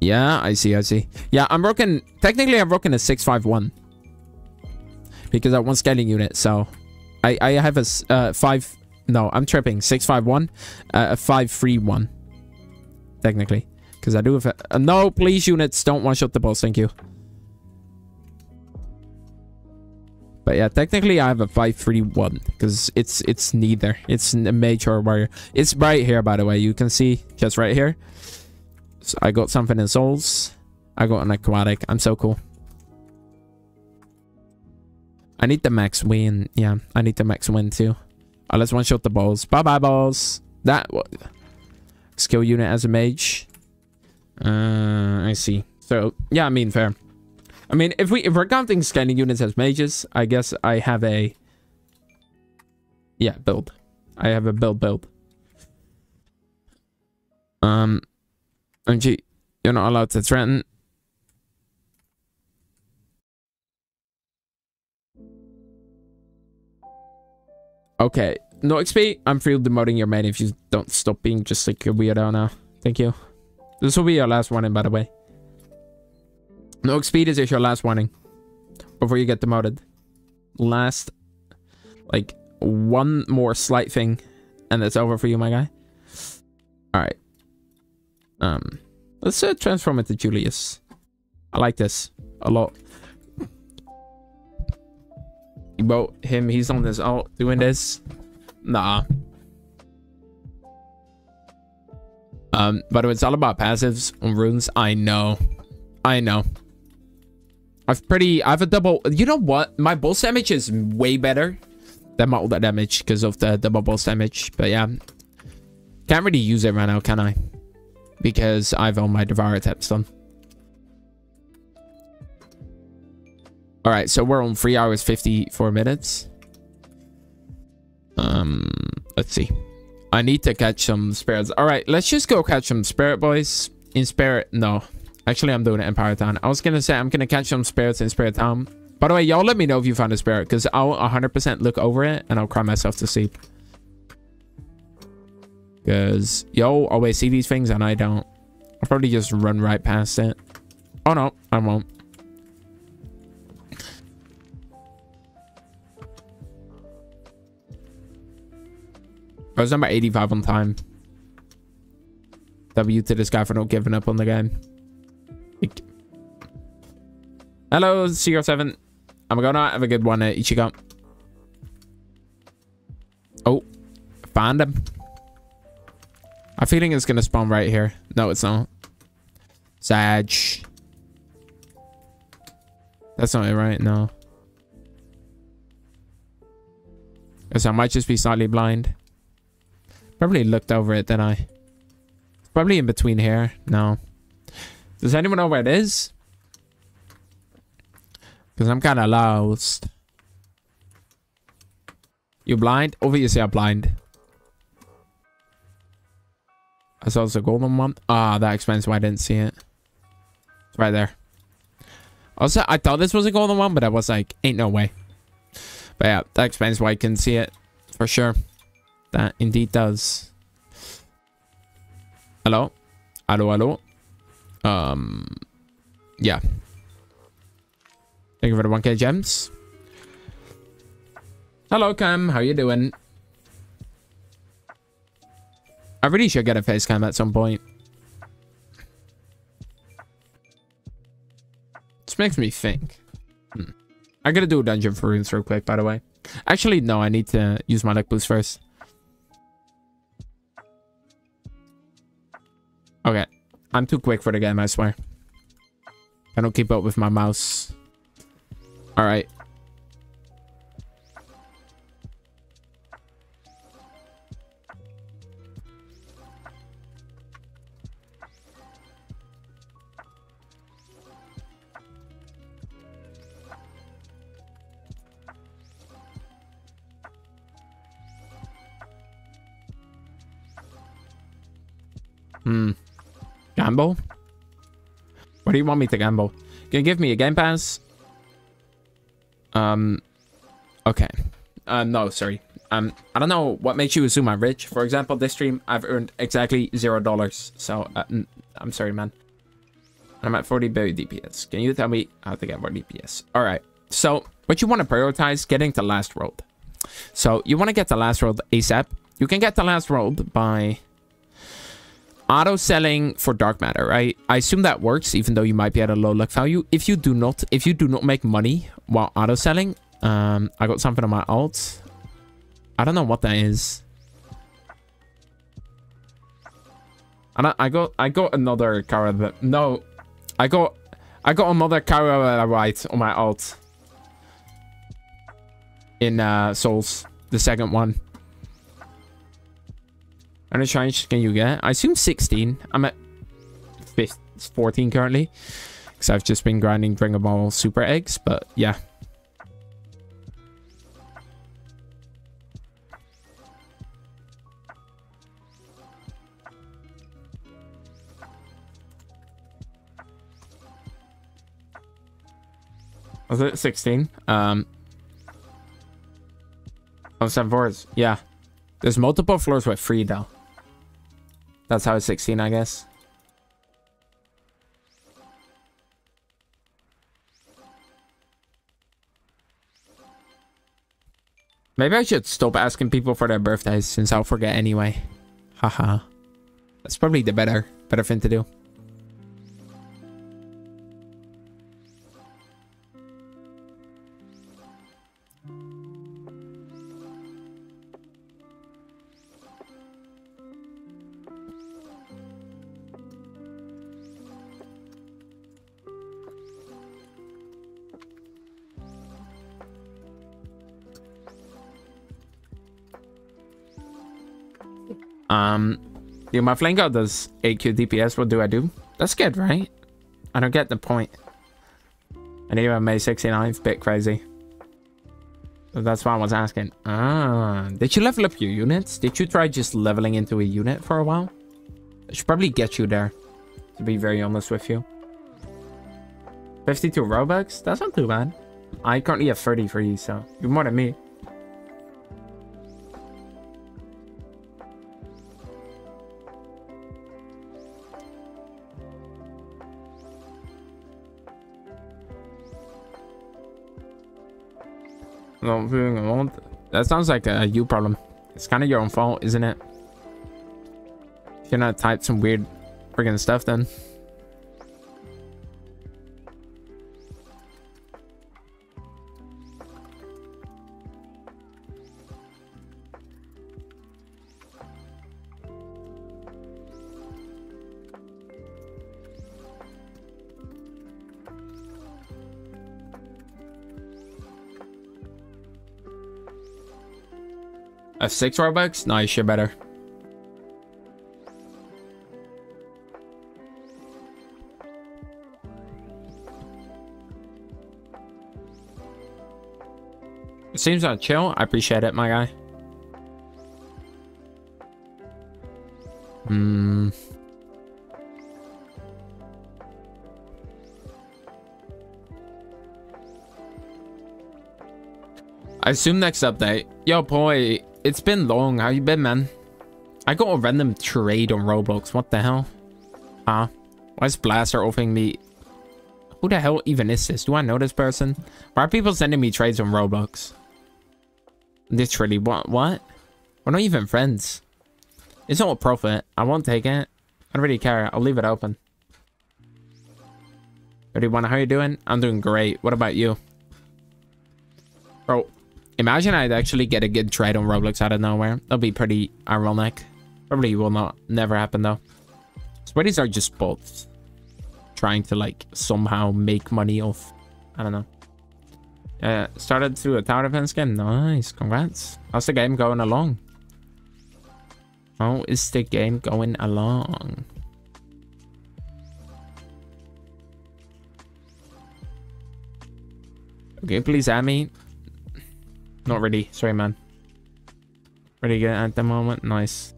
Yeah, I see, I see. Yeah, I'm rocking... Technically, I'm rocking a 651. Because I want scaling unit, so... I, I have a uh, 5... No, I'm tripping. 651. Uh, a 531. Technically. Because I do have a... Uh, no, please, units. Don't one-shot the boss. Thank you. But yeah, technically I have a 531 because it's it's neither. It's a mage or warrior. It's right here, by the way. You can see just right here. So I got something in souls. I got an aquatic. I'm so cool. I need the max win. Yeah, I need the max win too. Oh, let's one shot the balls. Bye bye balls. That? Skill unit as a mage. Uh, I see. So yeah, I mean fair. I mean, if we if we're counting scanning units as mages, I guess I have a yeah build. I have a build build. Um, MG, you're not allowed to threaten. Okay. No XP, I'm free demoting your main if you don't stop being just like a weirdo now. Thank you. This will be your last warning, by the way. No this is your last warning. Before you get demoted. Last, like, one more slight thing. And it's over for you, my guy. Alright. Um, let's uh, transform into Julius. I like this a lot about him. He's on his out doing this. Nah. Um, but it's all about passives on runes. I know. I know. I've pretty... I have a double... You know what? My boss damage is way better than my ultimate damage because of the double boss damage. But yeah. Can't really use it right now, can I? because I've owned my Devourer done. All right, so we're on three hours, 54 minutes. Um, let's see. I need to catch some spirits. All right, let's just go catch some spirit boys in spirit. No, actually, I'm doing it in Empire Town. I was going to say I'm going to catch some spirits in Spirit Town. By the way, y'all let me know if you found a spirit because I'll 100% look over it and I'll cry myself to sleep. Because y'all always see these things and I don't. I'll probably just run right past it. Oh no, I won't. I was number 85 on time. W to this guy for not giving up on the game. Hello, CR7. I'm gonna have a good one at Ichigo. Oh, found him. I'm feeling it's gonna spawn right here. No, it's not. Sag. That's not it, right? No. So I might just be slightly blind. Probably looked over it, then I? Probably in between here. No. Does anyone know where it is? Because I'm kind of lost. You blind? Obviously I'm blind. I saw a golden one. Ah, that explains why I didn't see it. It's right there. Also, I thought this was a golden one, but I was like, ain't no way. But yeah, that explains why I couldn't see it. For sure. That indeed does. Hello? Hello, hello? Um, yeah. Thank you for the 1k gems. Hello, Cam. How you doing? I really should get a face cam at some point. This makes me think. Hmm. I gotta do a dungeon for runes real quick, by the way. Actually, no, I need to use my luck boost first. Okay. I'm too quick for the game, I swear. I don't keep up with my mouse. Alright. Hmm. Gamble? What do you want me to gamble? Can you give me a game pass? Um, okay. Uh, no, sorry. Um, I don't know what makes you assume I'm rich. For example, this stream, I've earned exactly zero dollars. So, uh, I'm sorry, man. I'm at 40 billion DPS. Can you tell me how to get more DPS? All right. So, what you want to prioritize, getting to last world. So, you want to get to last world ASAP. You can get to last world by auto selling for dark matter right? I assume that works even though you might be at a low luck value. If you do not if you do not make money while auto selling um i got something on my alt. I don't know what that is. And i, got i got another but no. I got i got another Kara right on my alt. In uh souls the second one how many shinies can you get? I assume 16. I'm at 15, 14 currently. Because I've just been grinding Dragon Ball Super Eggs. But yeah. Was it 16? Um, oh, seven floors. Yeah. There's multiple floors with free though. That's how it's 16, I guess. Maybe I should stop asking people for their birthdays since I'll forget anyway. Haha. That's probably the better, better thing to do. Um, Dude, my flanker does 8q DPS. What do I do? That's good, right? I don't get the point. And even May 69th, bit crazy. That's why I was asking. Ah, did you level up your units? Did you try just leveling into a unit for a while? It should probably get you there, to be very honest with you. 52 Robux? That's not too bad. I currently have 33, so you're more than me. That sounds like a you problem. It's kind of your own fault, isn't it? You're not type some weird friggin' stuff then. F6 Robux? Nice, you're better. It seems like chill. I appreciate it, my guy. Hmm. I assume next update. Yo, boy, it's been long. How you been, man? I got a random trade on Roblox. What the hell? Huh? Why is Blaster offering me... Who the hell even is this? Do I know this person? Why are people sending me trades on Roblox? Literally, what? What? We're not even friends. It's not a profit. I won't take it. I don't really care. I'll leave it open. Everyone, how you doing? I'm doing great. What about you? Bro, Imagine I'd actually get a good trade on Roblox out of nowhere. That'd be pretty ironic. Probably will not never happen though. Sweaties are just bots. Trying to like somehow make money off. I don't know. Uh, started to a tower defense game. Nice. Congrats. How's the game going along? How is the game going along? Okay, please add me. Not really. Sorry, man. Pretty good at the moment. Nice.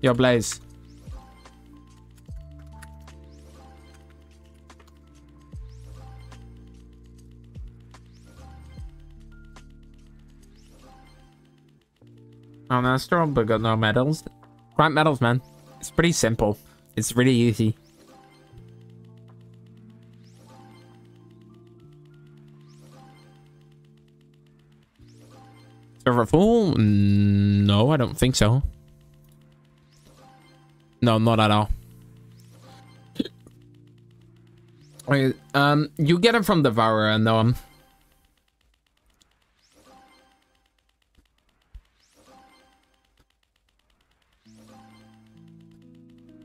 Yo, Blaze. Oh, no, still but got no medals. Grind medals, man. It's pretty simple. It's really easy. Server full? No, I don't think so. No, not at all. Wait, um, you get it from Devourer, though. Um,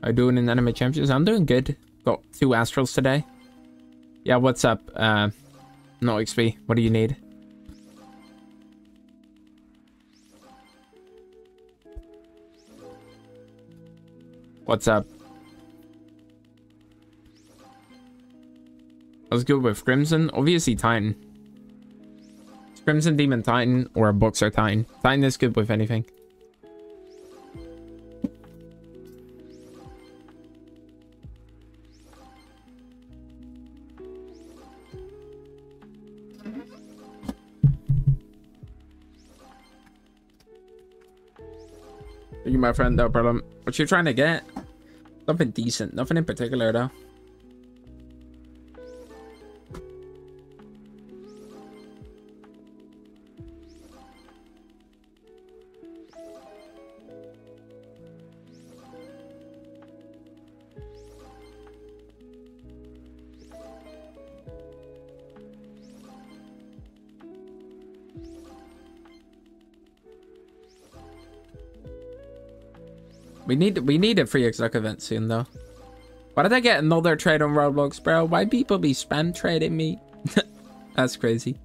You doing in Anime Champions? I'm doing good. Got two Astrals today. Yeah, what's up? Uh, no XP. What do you need? What's up? Let's go with Crimson. Obviously Titan. Crimson Demon Titan or a Boxer Titan. Titan is good with anything. My friend. No problem. What you trying to get? Nothing decent. Nothing in particular, though. We need we need a free exec event soon though. Why did I get another trade on Roblox, bro? Why people be spam trading me? <laughs> That's crazy.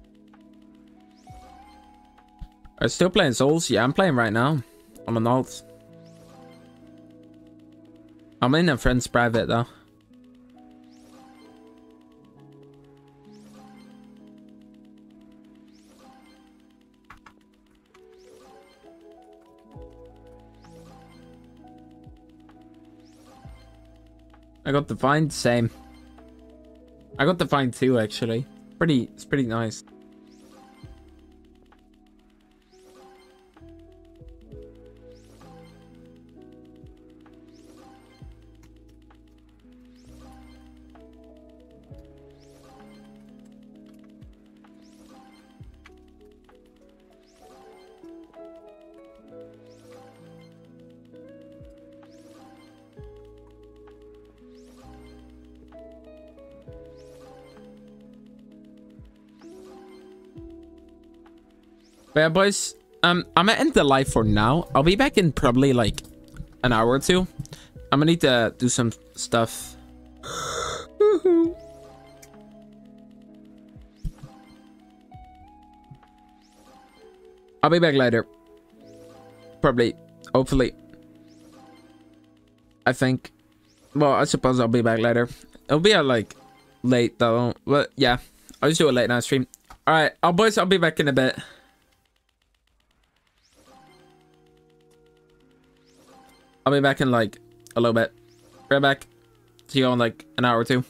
I'm still playing Souls? Yeah, I'm playing right now. I'm an alt. I'm in a friend's private though. I got the find same. I got the find too actually. Pretty it's pretty nice. But yeah, boys, um, I'm gonna end the live for now. I'll be back in probably like an hour or two. I'm gonna need to do some stuff. I'll be back later. Probably. Hopefully. I think. Well, I suppose I'll be back later. It'll be at like late though. But yeah, I'll just do a late night stream. Alright, I'll boys, I'll be back in a bit. I'll be back in like a little bit. Right back. See you in like an hour or two.